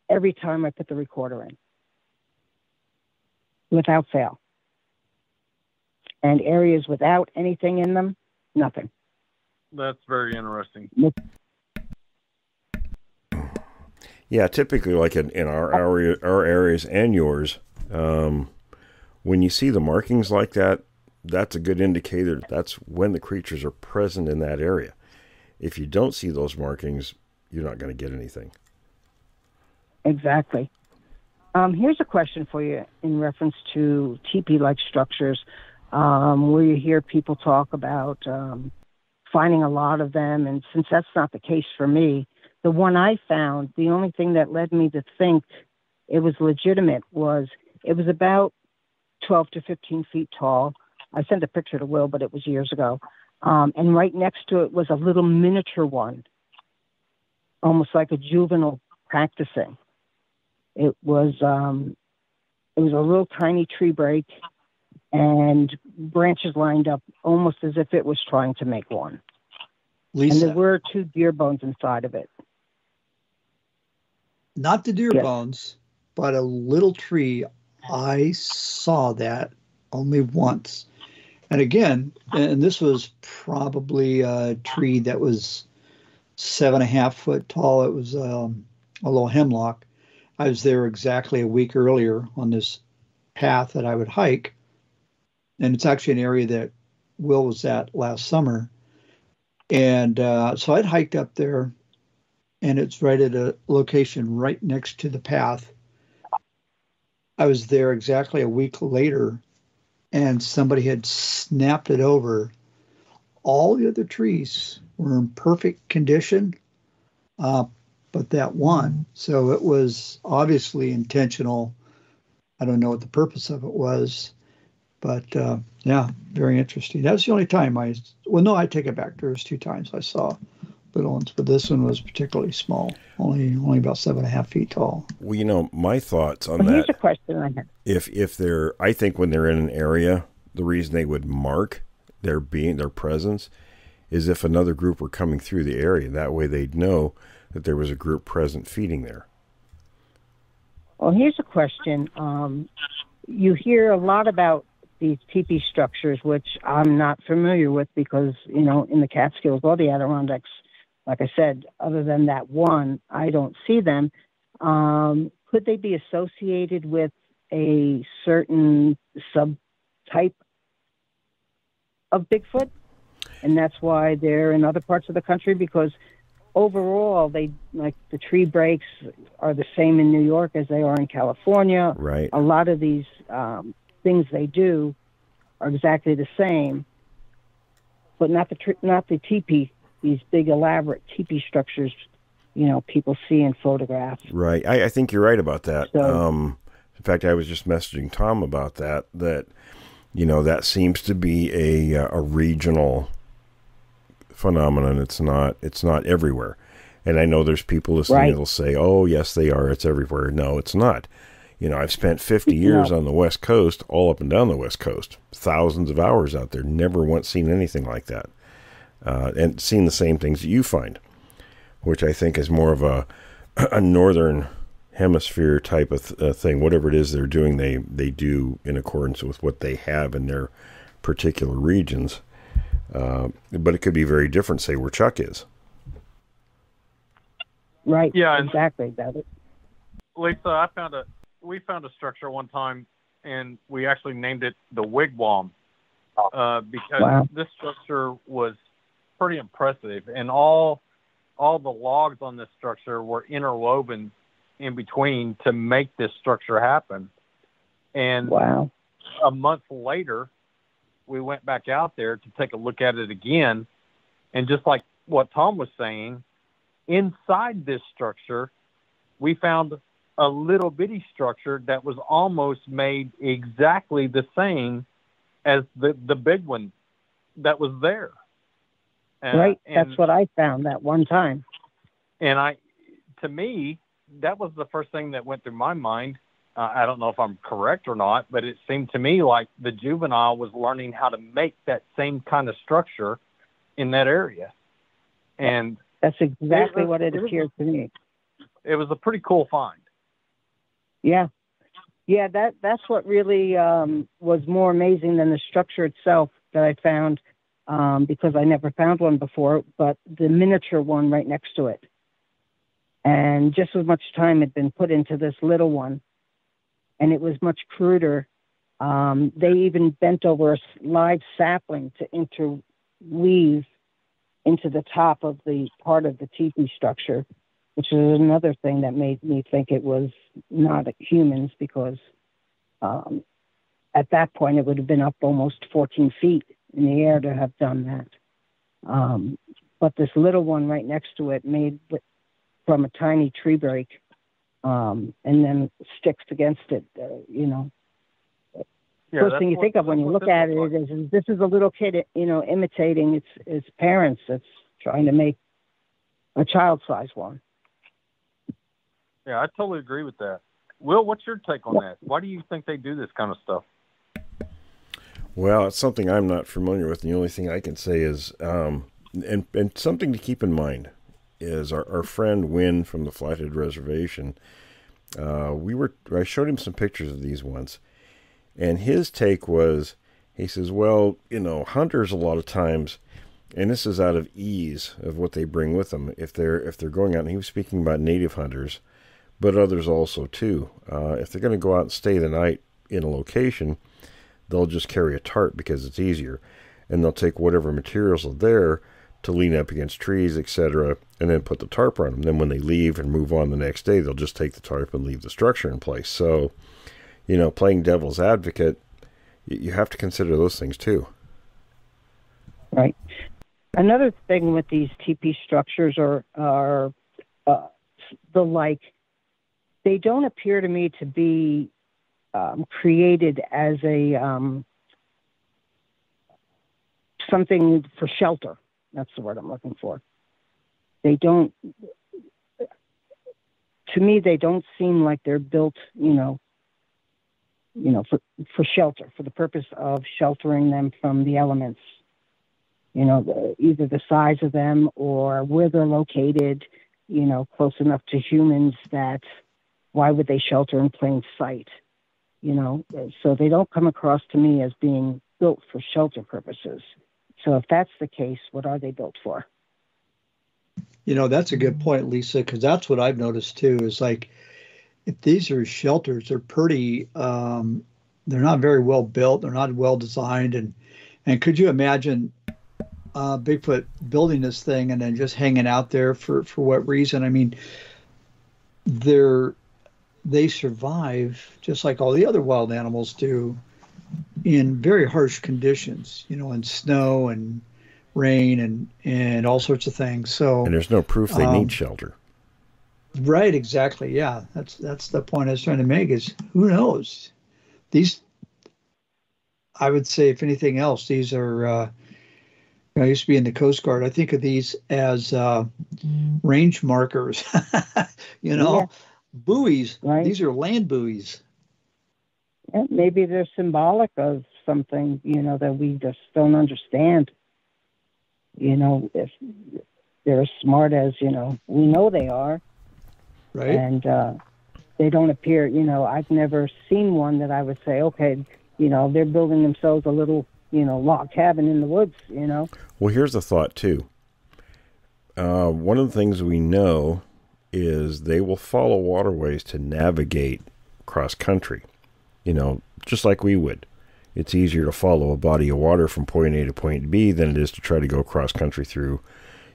every time I put the recorder in, without fail. And areas without anything in them, nothing.
That's very interesting.
Yeah, typically, like in, in our area, our areas and yours, um, when you see the markings like that, that's a good indicator. That's when the creatures are present in that area. If you don't see those markings, you're not going to get anything.
Exactly. Um, here's a question for you in reference to teepee-like structures, um, where you hear people talk about um, finding a lot of them, and since that's not the case for me, the one I found, the only thing that led me to think it was legitimate was it was about 12 to 15 feet tall. I sent a picture to Will, but it was years ago. Um, and right next to it was a little miniature one, almost like a juvenile practicing. It was um, it was a little tiny tree break, and branches lined up almost as if it was trying to make one.
Lisa,
And there were two deer bones inside of it.
Not the deer
Yes.
bones, but a little tree. I saw that only once. And again, and this was probably a tree that was seven and a half foot tall. It was um, a little hemlock. I was there exactly a week earlier on this path that I would hike. And it's actually an area that Will was at last summer. And uh, so I'd hiked up there, and it's right at a location right next to the path. I was there exactly a week later, and somebody had snapped it over. All the other trees were in perfect condition, uh, but that one. So it was obviously intentional. I don't know what the purpose of it was, but uh, yeah, very interesting. That was the only time I, well, no, I take it back. There was two times I saw little ones, but this one was particularly small, only only about seven and a half feet tall.
Well, you know, my thoughts on
Well, here's a question I had.
If if they're, I think when they're in an area, the reason they would mark their being their presence is if another group were coming through the area. That way, they'd know that there was a group present feeding there.
Well, here's a question. Um, you hear a lot about these teepee structures, which I'm not familiar with because, you know, in the Catskills or the Adirondacks, like I said, other than that one, I don't see them. Um, could they be associated with a certain subtype of Bigfoot? And that's why they're in other parts of the country because overall, they like the tree breaks are the same in New York as they are in California.
Right.
A lot of these um, things they do are exactly the same, but not the tr- not the teepee. These big elaborate teepee structures, you know, people see in photographs.
Right. I, I think you're right about that.
So-
um, in fact, I was just messaging Tom about that. That you know that seems to be a uh, a regional phenomenon. It's not it's not everywhere. And I know there's people listening
Right.
that'll say, "Oh, yes, they are. It's everywhere." No, it's not. You know, I've spent 50 years
No.
on the West Coast, all up and down the West Coast, thousands of hours out there. Never once seen anything like that, uh, and seen the same things that you find, which I think is more of a a northern hemisphere type of th- uh, thing. Whatever it is they're doing, they they do in accordance with what they have in their particular regions. Uh, but it could be very different, say where Chuck is.
Right.
Yeah,
Exactly. That is.
Lisa, I found a we found a structure one time, and we actually named it the wigwam uh, because
Wow.
this structure was pretty impressive, and all all the logs on this structure were interwoven in between to make this structure happen. And
Wow.
a month later, we went back out there to take a look at it again. And just like what Tom was saying, inside this structure, we found a little bitty structure that was almost made exactly the same as the, the big one that was there. Uh,
right.
and-
That's what I found that one time.
and I, to me, that was the first thing that went through my mind. Uh, I don't know if I'm correct or not, but it seemed to me like the juvenile was learning how to make that same kind of structure in that area, and
That's exactly
was-
what it
it was-
appeared to me.
it was a pretty cool find.
Yeah. Yeah, that that's what really um, was more amazing than the structure itself that I found um, because I never found one before, but the miniature one right next to it. And just as much time had been put into this little one, and it was much cruder. Um, they even bent over a live sapling to interweave into the top of the part of the teepee structure which is another thing that made me think it was not humans because um, at that point it would have been up almost 14 feet in the air to have done that. Um, but this little one right next to it, made from a tiny tree break, um, and then sticks against it, uh, you know.
Yeah,
First thing you
what-
think of when you look at it is, is this is a little kid, you know, imitating its its parents. That's trying to make a child size one.
Yeah, I totally agree with that. Will, what's your take on that? Why do you think they do this kind of stuff?
Well, it's something I'm not familiar with. And the only thing I can say is, um, and and something to keep in mind is our, our friend Win from the Flathead Reservation. Uh, we were I showed him some pictures of these once, and his take was, he says, well, you know, hunters a lot of times, and this is out of ease of what they bring with them. If they're if they're going out, and he was speaking about native hunters, but others also too. Uh, if they're going to go out and stay the night in a location, they'll just carry a tarp because it's easier, and they'll take whatever materials are there to lean up against trees, etc., and then put the tarp on them. Then when they leave and move on the next day, they'll just take the tarp and leave the structure in place. So, you know, playing devil's advocate, you have to consider those things too.
Right. Another thing with these teepee structures are are uh, the like. They don't appear to me to be um, created as a um, something for shelter. That's the word I'm looking for. They don't. To me, they don't seem like they're built. You know. You know, for for shelter, for the purpose of sheltering them from the elements you know, the, either the size of them or where they're located, you know, close enough to humans that why would they shelter in plain sight? You know, so they don't come across to me as being built for shelter purposes. So if that's the case, what are they built for?
You know, that's a good point, Lisa, because that's what I've noticed too. Is like if these are shelters, they're pretty. Um, they're not very well built. They're not well designed, and and could you imagine uh, Bigfoot building this thing and then just hanging out there for for what reason? I mean, they're they survive just like all the other wild animals do in very harsh conditions. You know, in snow and rain and and all sorts of things. So
And there's no proof they
Um,
need shelter.
Right, exactly. Yeah, that's that's the point I was trying to make. Is who knows? These, I would say, if anything else, these are. Uh, I used to be in the Coast Guard. I think of these as uh, range markers. you know,
Yeah.
Buoys.
Right.
These are land buoys.
Yeah, maybe they're symbolic of something, you know, that we just don't understand. You know, if they're as smart as, you know, we know they are.
Right.
and uh, they don't appear. You know, I've never seen one that I would say, okay, you know, they're building themselves a little, you know, log cabin in the woods. You know,
Well, here's the thought too. Uh, one of the things we know is they will follow waterways to navigate cross country. You know, just like we would. It's easier to follow a body of water from point A to point B than it is to try to go cross country through,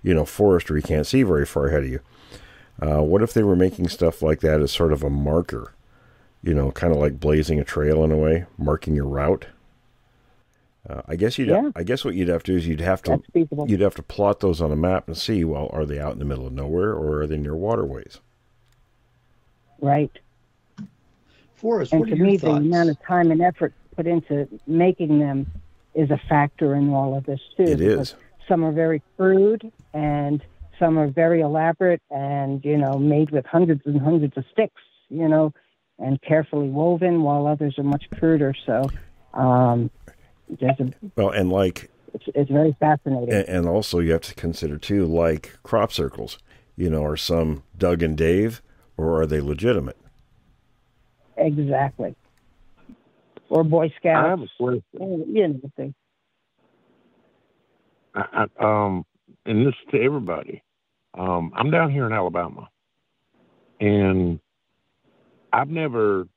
you know, forest where you can't see very far ahead of you. Uh, what if they were making stuff like that as sort of a marker? You know, kind of like blazing a trail in a way, marking your route. Uh, I guess you'd.
Yeah.
I guess what you'd have to do is you'd have to you'd have to plot those on a map and see. Well, are they out in the middle of nowhere or are they near waterways?
right?
Forrest,
And
what
to
are your
me, the amount of time and effort put into making them is a factor in all of this too.
It is.
some are very crude and some are very elaborate and you know made with hundreds and hundreds of sticks you know and carefully woven while others are much cruder so um, there's a
Well, and like,
it's, it's very fascinating
and, and also you have to consider too, like crop circles. You know, are some Doug and Dave, or are they legitimate?
exactly or boy
I
scouts
have a question.
you know they,
I, I, um, and this to everybody. Um, I'm down here in Alabama, and I've never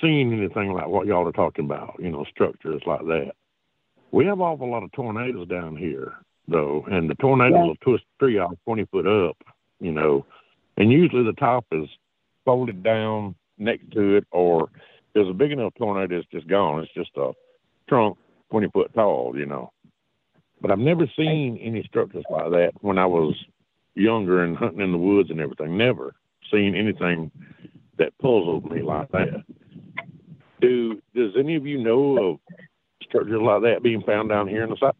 seen anything like what y'all are talking about. You know, structures like that. We have awful lot of tornadoes down here, though, and the tornadoes
Yeah.
will twist a tree off 20 foot up. You know, and usually the top is folded down next to it, or there's a big enough tornado it's just gone. It's just a trunk 20 foot tall. You know but I've never seen any structures like that when I was younger and hunting in the woods and everything. Never seen anything that puzzled me like that. Do does any of you know of structures like that being found down here in the south?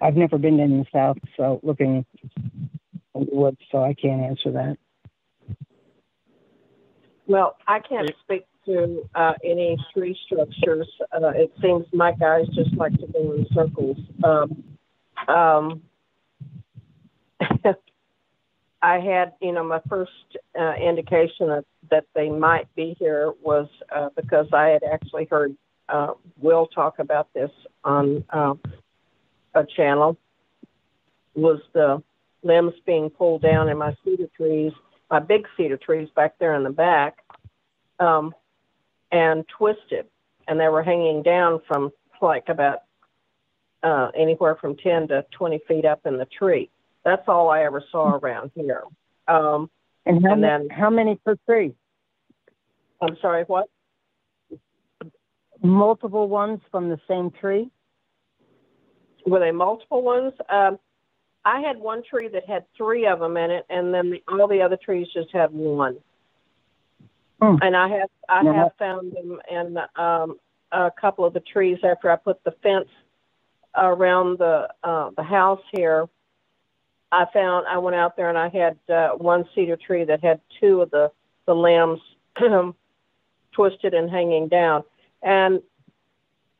I've never been in the South, so looking in the woods, so I can't answer that.
Well, I can't speak to uh, any tree structures. Uh, it seems my guys just like to go in circles. Um, um, I had, you know, my first uh, indication that, that they might be here was uh, because I had actually heard uh, Will talk about this on uh, a channel. Was the limbs being pulled down in my cedar trees, my big cedar trees back there in the back, um, and twisted, and they were hanging down from like about uh, anywhere from 10 to 20 feet up in the tree. That's all I ever saw around here. Um,
And how,
And
ma-
then-
how many per tree?
I'm sorry, what?
Multiple ones from the same tree?
Were they multiple ones? Um, I had one tree that had three of them in it, and then the, all the other trees just had one.
Hmm.
And I have I
Now
have found them in um, a couple of the trees after I put the fence around the uh, the house here. I found I went out there and I had uh, one cedar tree that had two of the the limbs twisted and hanging down, and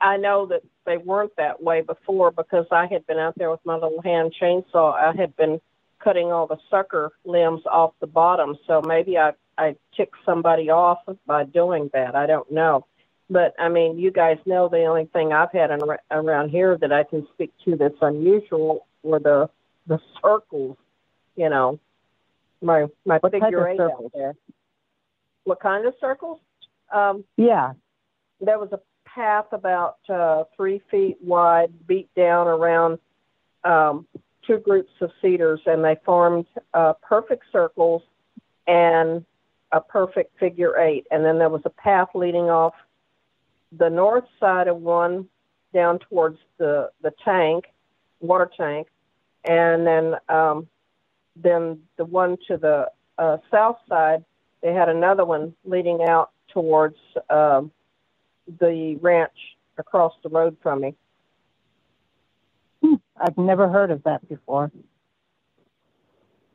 I know that they weren't that way before because I had been out there with my little hand chainsaw. I had been cutting all the sucker limbs off the bottom, so maybe I I ticked somebody off by doing that. I don't know, but I mean, you guys know the only thing I've had in, around here that I can speak to that's unusual were the the circles. You know, my my
What
figure eight out
circles?
there. What kind of circles? Um,
Yeah.
there was a path about uh, three feet wide, beat down around um, two groups of cedars, and they formed uh, perfect circles and a perfect figure eight. And then there was a path leading off the north side of one down towards the the tank, water tank, and then um, then the one to the uh, south side, they had another one leading out towards. Um, the ranch across the road from me.
Hmm, I've never heard of that before.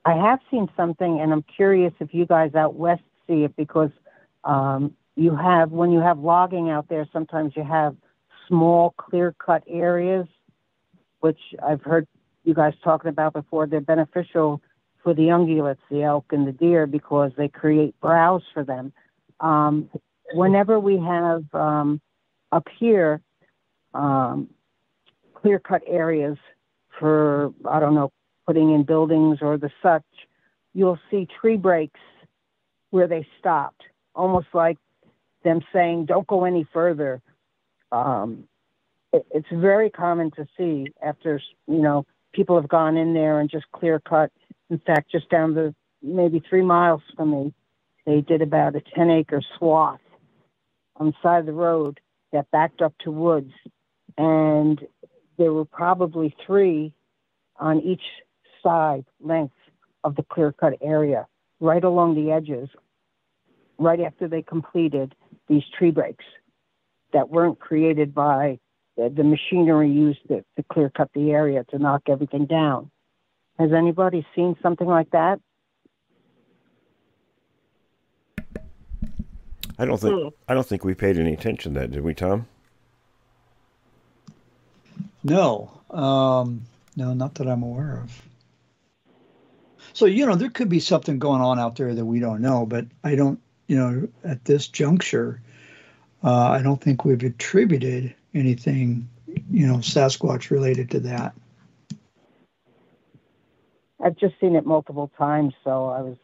I have seen something, and I'm curious if you guys out west see it because um, you have, when you have logging out there, sometimes you have small, clear cut areas, which I've heard you guys talking about before. They're beneficial for the ungulates, the elk and the deer, because they create browse for them. Um, whenever we have um, up here um, clear cut areas for, I don't know, putting in buildings or the such, you'll see tree breaks where they stopped, almost like them saying, don't go any further. Um, it, it's very common to see after, you know, people have gone in there and just clear cut. In fact, just down the maybe three miles from me, they did about a 10 acre swath on the side of the road that backed up to woods. And there were probably three on each side length of the clear cut area, right along the edges, right after they completed these tree breaks that weren't created by the, the machinery used to, to clear cut the area to knock everything down. Has anybody seen something like that?
I don't think I don't think we paid any attention to that, did we, Tom?
No, um, no, not that I'm aware of. So you know, there could be something going on out there that we don't know, but I don't, you know, at this juncture, uh, I don't think we've attributed anything, you know, Sasquatch related to that.
I've just seen it multiple times, so I was,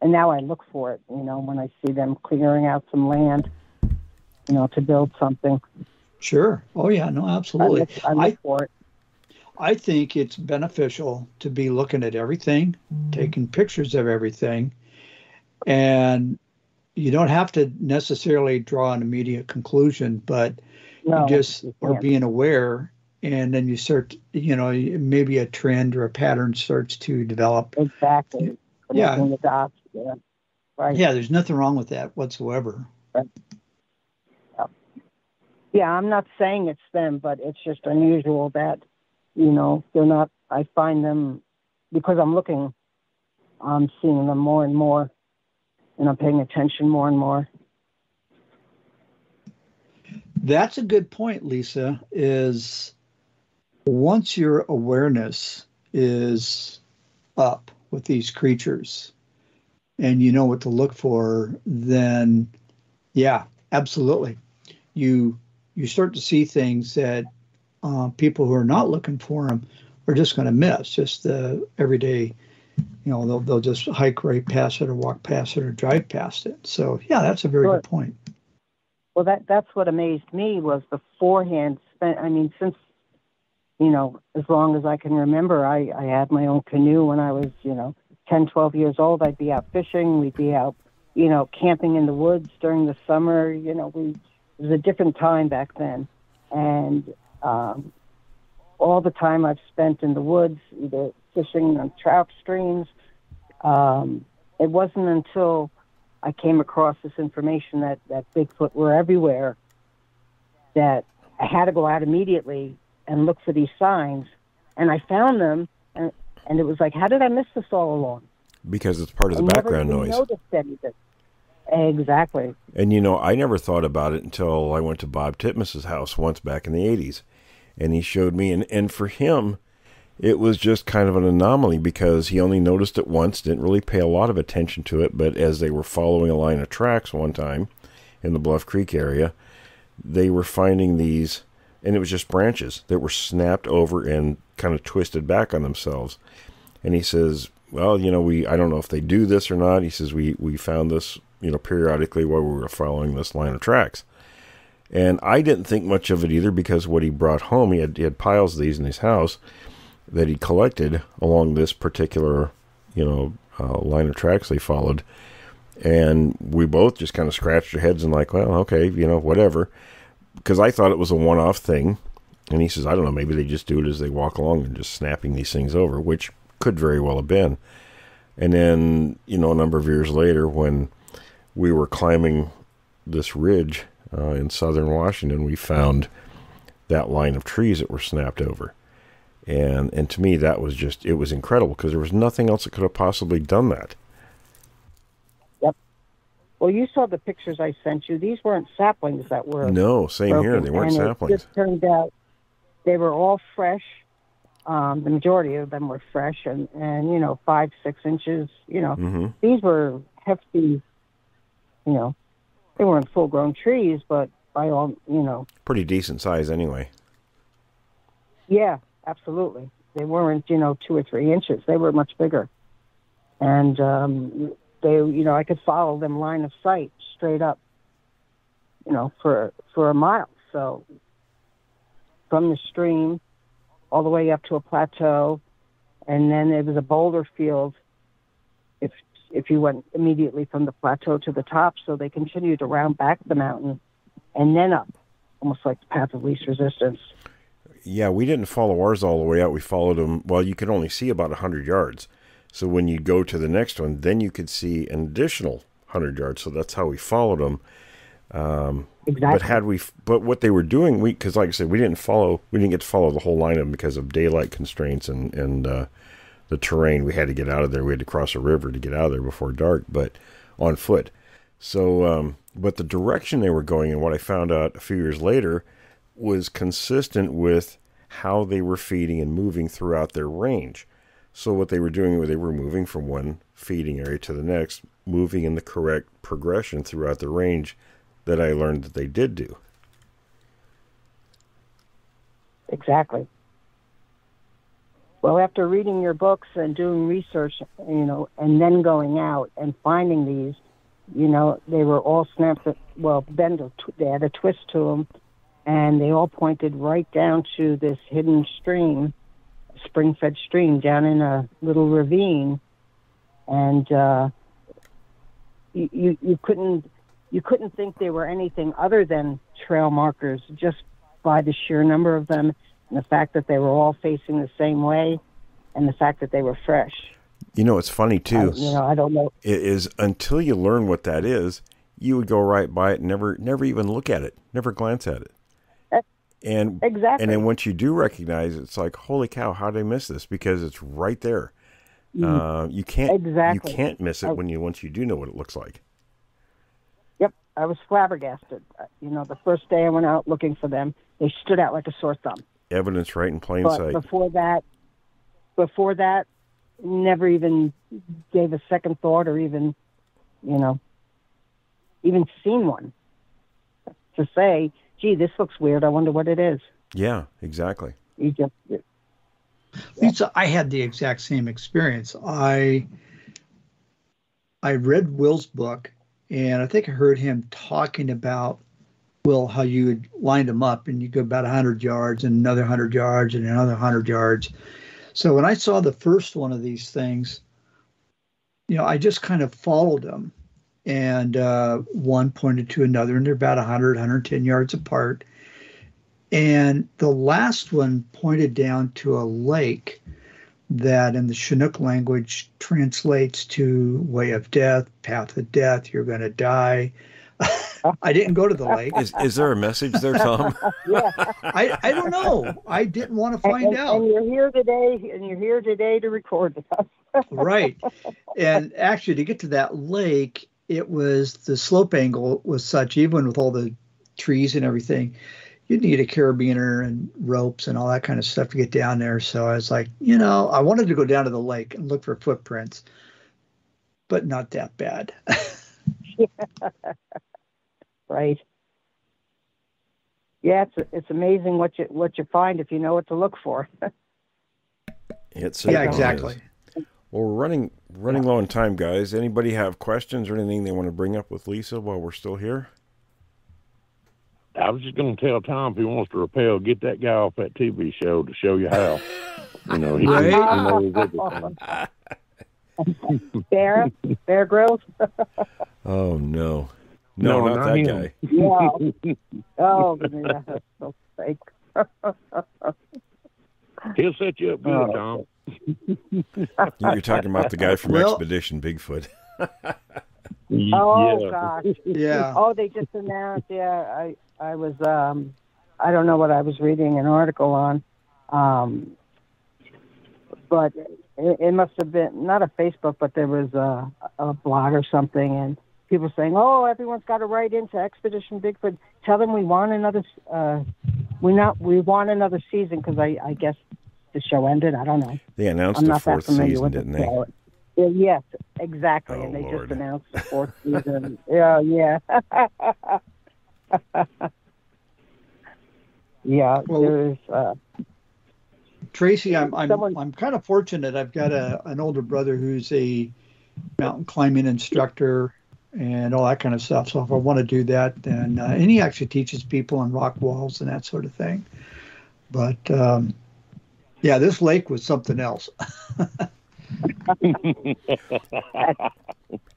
and now I look for it. You know, when I see them clearing out some land, you know, to build something.
Sure. Oh yeah. No, absolutely.
I look, I look for it.
I think it's beneficial to be looking at everything, mm-hmm. taking pictures of everything, and you don't have to necessarily draw an immediate conclusion, but
No,
you just
you
are being aware, and then you start, you know, maybe a trend or a pattern starts to develop.
Exactly.
Yeah.
Connecting the dots. Yeah. Right.
Yeah, there's nothing wrong with that whatsoever.
Yeah. Yeah, I'm not saying it's them, but it's just unusual that, you know, they're not. I find them because I'm looking, I'm seeing them more and more, and I'm paying attention more and more.
That's a good point, Lisa. Is once your awareness is up with these creatures and you know what to look for, then yeah, absolutely. You you start to see things that uh, people who are not looking for them are just going to miss. Just the everyday, you know, they'll they'll just hike right past it or walk past it or drive past it. So yeah, that's a very
Sure.
good point.
Well, that that's what amazed me was beforehand. Spent, I mean, since you know, as long as I can remember, I I had my own canoe when I was you know 10, 12 years old. I'd be out fishing. We'd be out, you know, camping in the woods during the summer. You know, we it was a different time back then, and um, all the time I've spent in the woods, either fishing on trout streams. Um, it wasn't until I came across this information that, that Bigfoot were everywhere that I had to go out immediately and look for these signs. And I found them, and, and it was like, how did I miss this all along?
Because it's part of the
I
background
even
noise.
noticed anything. Exactly.
And you know, I never thought about it until I went to Bob Titmus's house once back in the '80s, and he showed me. And and for him, it was just kind of an anomaly because he only noticed it once, didn't really pay a lot of attention to it. But as they were following a line of tracks one time in the Bluff Creek area, they were finding these, and it was just branches that were snapped over and kind of twisted back on themselves. And he says, "Well, you know, we I don't know if they do this or not." He says, "We we found this, you know, periodically while we were following this line of tracks." And I didn't think much of it either because what he brought home, he had he had piles of these in his house that he collected along this particular, you know, uh, line of tracks they followed. And we both just kind of scratched our heads and like, well, okay, you know, whatever. Because I thought it was a one-off thing. And he says, I don't know, maybe they just do it as they walk along and just snapping these things over, which could very well have been. And then, you know, a number of years later, when we were climbing this ridge uh, in southern Washington, we found that line of trees that were snapped over. And and to me, that was just it was incredible because there was nothing else that could have possibly done that. Yep.
Well, you saw the pictures I sent you. These weren't saplings that were
No, same here. They weren't saplings.
It just turned out they were all fresh. Um, the majority of them were fresh and, and you know five six inches. You know
hmm
these were hefty. You know they weren't full grown trees, but by all you know
Pretty decent size anyway.
yeah absolutely they weren't you know two or three inches. They were much bigger, and um, they you know I could follow them line of sight straight up. You know for for a mile. So from the stream all the way up to a plateau, and then it was a boulder field. If if you went immediately from the plateau to the top, so they continued around back the mountain, and then up, almost like the path of least resistance.
Yeah, we didn't follow ours all the way out. We followed them. Well, you could only see about 100 yards. So when you go to the next one, then you could see an additional 100 yards. So that's how we followed them. Um,
Exactly.
But had we, but what they were doing, we because like I said, we didn't follow, we didn't get to follow the whole line of them because of daylight constraints and and uh, the terrain. We had to get out of there. We had to cross a river to get out of there before dark, but on foot. So, um, but the direction they were going and what I found out a few years later was consistent with how they were feeding and moving throughout their range. So what they were doing was they were moving from one feeding area to the next, moving in the correct progression throughout the range that I learned that they did do.
Exactly. Well, after reading your books and doing research, you know, and then going out and finding these, you know, they were all snapped. Well, bend a tw- they had a twist to them, and they all pointed right down to this hidden stream, spring-fed stream down in a little ravine, and uh, you, you you couldn't you couldn't think they were anything other than trail markers just by the sheer number of them and the fact that they were all facing the same way and the fact that they were fresh.
You know, it's funny too.
I, you know, I don't know.
It is until you learn what that is, you would go right by it, and never, never even look at it, never glance at it. And
exactly.
and then once you do recognize it's like, holy cow, how did I miss this? Because it's right there.
Mm.
Uh, you can't
Exactly.
you can't miss it
I-
when you once you do know what it looks like.
Yep, I was flabbergasted. Uh, You know, the first day I went out looking for them, they stood out like a sore thumb.
Evidence right in plain
but
sight.
before that, before that, never even gave a second thought or even, you know, even seen one to say, "Gee, this looks weird. I wonder what it is."
Yeah, exactly.
You just
Lisa, I had the exact same experience. I I read Will's book, and I think I heard him talking about Will how you would line them up, and you go about hundred yards, and another hundred yards, and another hundred yards. So when I saw the first one of these things, you know, I just kind of followed them, and uh, one pointed to another, and they're about 100, 110 yards apart. And the last one pointed down to a lake that in the Chinook language translates to way of death, path of death, you're going to die. I didn't go to the lake.
Is is there a message there, Tom?
yeah.
I, I don't know. I didn't want to find
and,
out.
And you're here today, and you're here today to record this.
right. And actually, to get to that lake, it was the slope angle was such, even with all the trees and everything, you'd need a carabiner and ropes and all that kind of stuff to get down there. So I was like, you know, I wanted to go down to the lake and look for footprints, but not that bad.
right. Yeah, it's it's amazing what you what you find if you know what to look for.
It
yeah,
certainly
exactly.
Is. Well, we're running running low on time, guys. Anybody have questions or anything they want to bring up with Lisa while we're still here?
I was just going to tell Tom if he wants to repel, get that guy off that TV show to show you how. you know, he,
Right.
he knows everything.
Bear, Bear Grylls.
Oh no, no, not, that
him.
guy.
Yeah. oh, yeah, that's so fake.
He'll set you up good,
Oh.
Tom.
You're talking about the guy from
Well-
Expedition Bigfoot.
Oh
yeah.
gosh.
Yeah.
Oh, they just announced. Yeah, I I was um, I don't know what I was reading an article on, um, but it, it must have been not a Facebook, but there was a, a blog or something, and people saying, "Oh, everyone's got to write into Expedition Bigfoot. Tell them we want another. Uh, we not we want another season because I I guess the show ended. I don't know.
They announced
I'm
the
not that
fourth
familiar
season,
with
didn't
the
they?
show. Yeah, yes, exactly.
Oh,
and they
Lord.
just announced the fourth season. yeah, yeah. yeah,
Well-
there's uh
Tracy, I'm I'm
Someone-
I'm kind of fortunate. I've got a an older brother who's a mountain climbing instructor and all that kind of stuff. So if I want to do that, then uh, and he actually teaches people on rock walls and that sort of thing. But um, yeah, this lake was something else.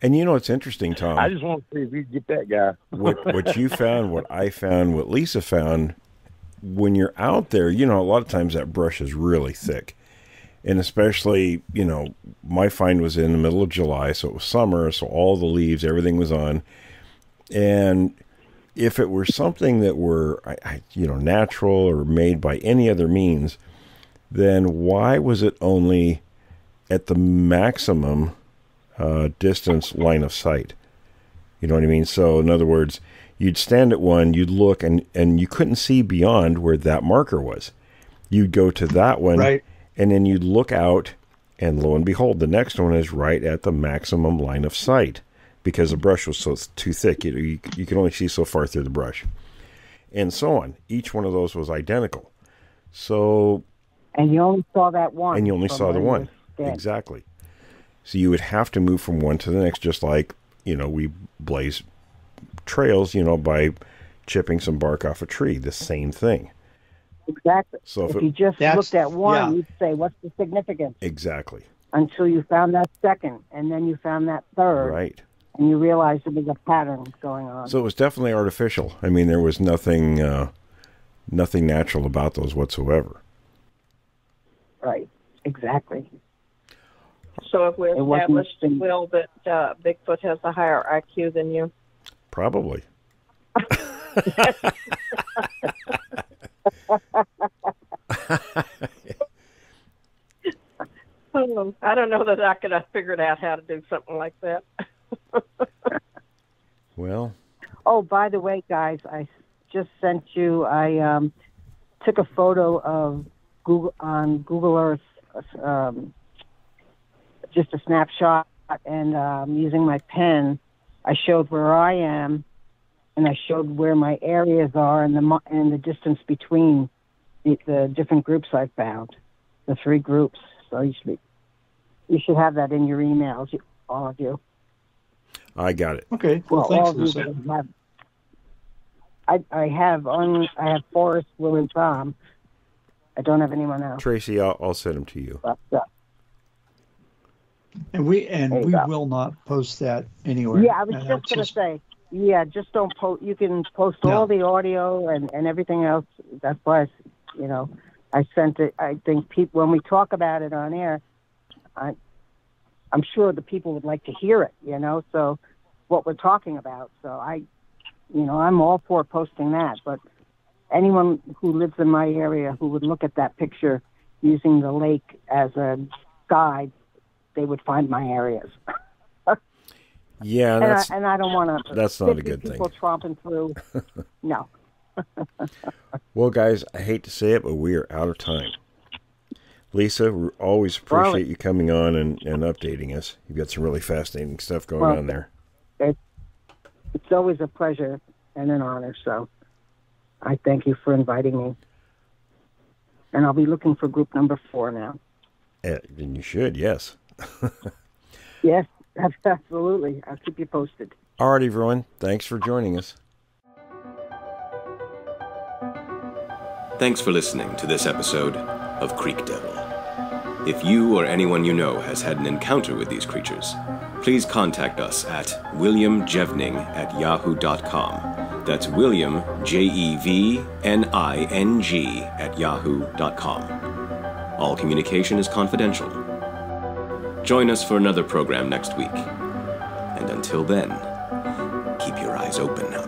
And you know it's interesting, Tom?
I just want to see if you can get that guy.
what what you found, what I found, what Lisa found, when you're out there, you know, a lot of times that brush is really thick. And especially, you know, my find was in the middle of July, so it was summer, so all the leaves, everything was on. And if it were something that were, I, I, you know, natural or made by any other means, then why was it only at the maximum uh, distance line of sight? You know what I mean? So, in other words, you'd stand at one, you'd look, and and you couldn't see beyond where that marker was. You'd go to that one,
Right.
and then you'd look out, and lo and behold, the next one is right at the maximum line of sight because the brush was so too thick. You, you, you can only see so far through the brush, and so on. Each one of those was identical. So,
And you only saw that one.
and you only saw the one. Exactly. So you would have to move from one to the next, just like, you know, we blaze trails, you know, by chipping some bark off a tree. The same thing.
Exactly.
So if
if
it-
you just looked at one,
yeah.
you'd say, "What's the significance?"
Exactly.
Until you found that second, and then you found that third,
Right.
and you realized there was a pattern going on.
So it was definitely artificial. I mean, there was nothing, uh, nothing natural about those whatsoever.
Right. Exactly.
So if we
It wasn't
established,
a thing.
Will, that uh, Bigfoot has a higher IQ than you?
Probably.
Um, I don't know that I could have figured out how to do something like that.
Well,
Oh, by the way, guys, I just sent you. I um, took a photo of Google on Google Earth, um, just a snapshot, and um, using my pen, I showed where I am, and I showed where my areas are, and the and the distance between the, the different groups I found, the three groups. So you should be, you should have that in your emails, you, all of you.
I got it.
Okay.
Well,
Well,
all
thanks,
of you have. I I have on I have Forest Will, and Tom. I don't have anyone else.
Tracy, I'll, I'll send them to you.
But, uh,
And we and we
go.
will not post that anywhere.
yeah, I was just gonna say. Yeah, just don't post. You can post
No.
all the audio and and everything else. That's why, I, you know, I sent it. I think people when we talk about it on air, I, I'm sure the people would like to hear it. You know, so what we're talking about. So I, you know, I'm all for posting that. But anyone who lives in my area who would look at that picture using the lake as a guide, they would find my areas.
Yeah,
and, I, and I don't want to.
that's not a good thing.
People tromping through. no.
Well, guys, I hate to say it, but we are out of time. Lisa, we always appreciate
Well-
you coming on and, and updating us. You've got some really fascinating stuff going
Well-
on there.
It's always a pleasure and an honor. So I thank you for inviting me. And I'll be looking for group number four now.
Eh, And you should, yes.
Yes, absolutely. I'll keep you posted.
All right, everyone. Thanks for joining us.
Thanks for listening to this episode of Creek Devil. If you or anyone you know has had an encounter with these creatures, please contact us at williamjevning at yahoo.com. That's William, J E V N I N G, at yahoo.com. All communication is confidential. Join us for another program next week. And until then, keep your eyes open there.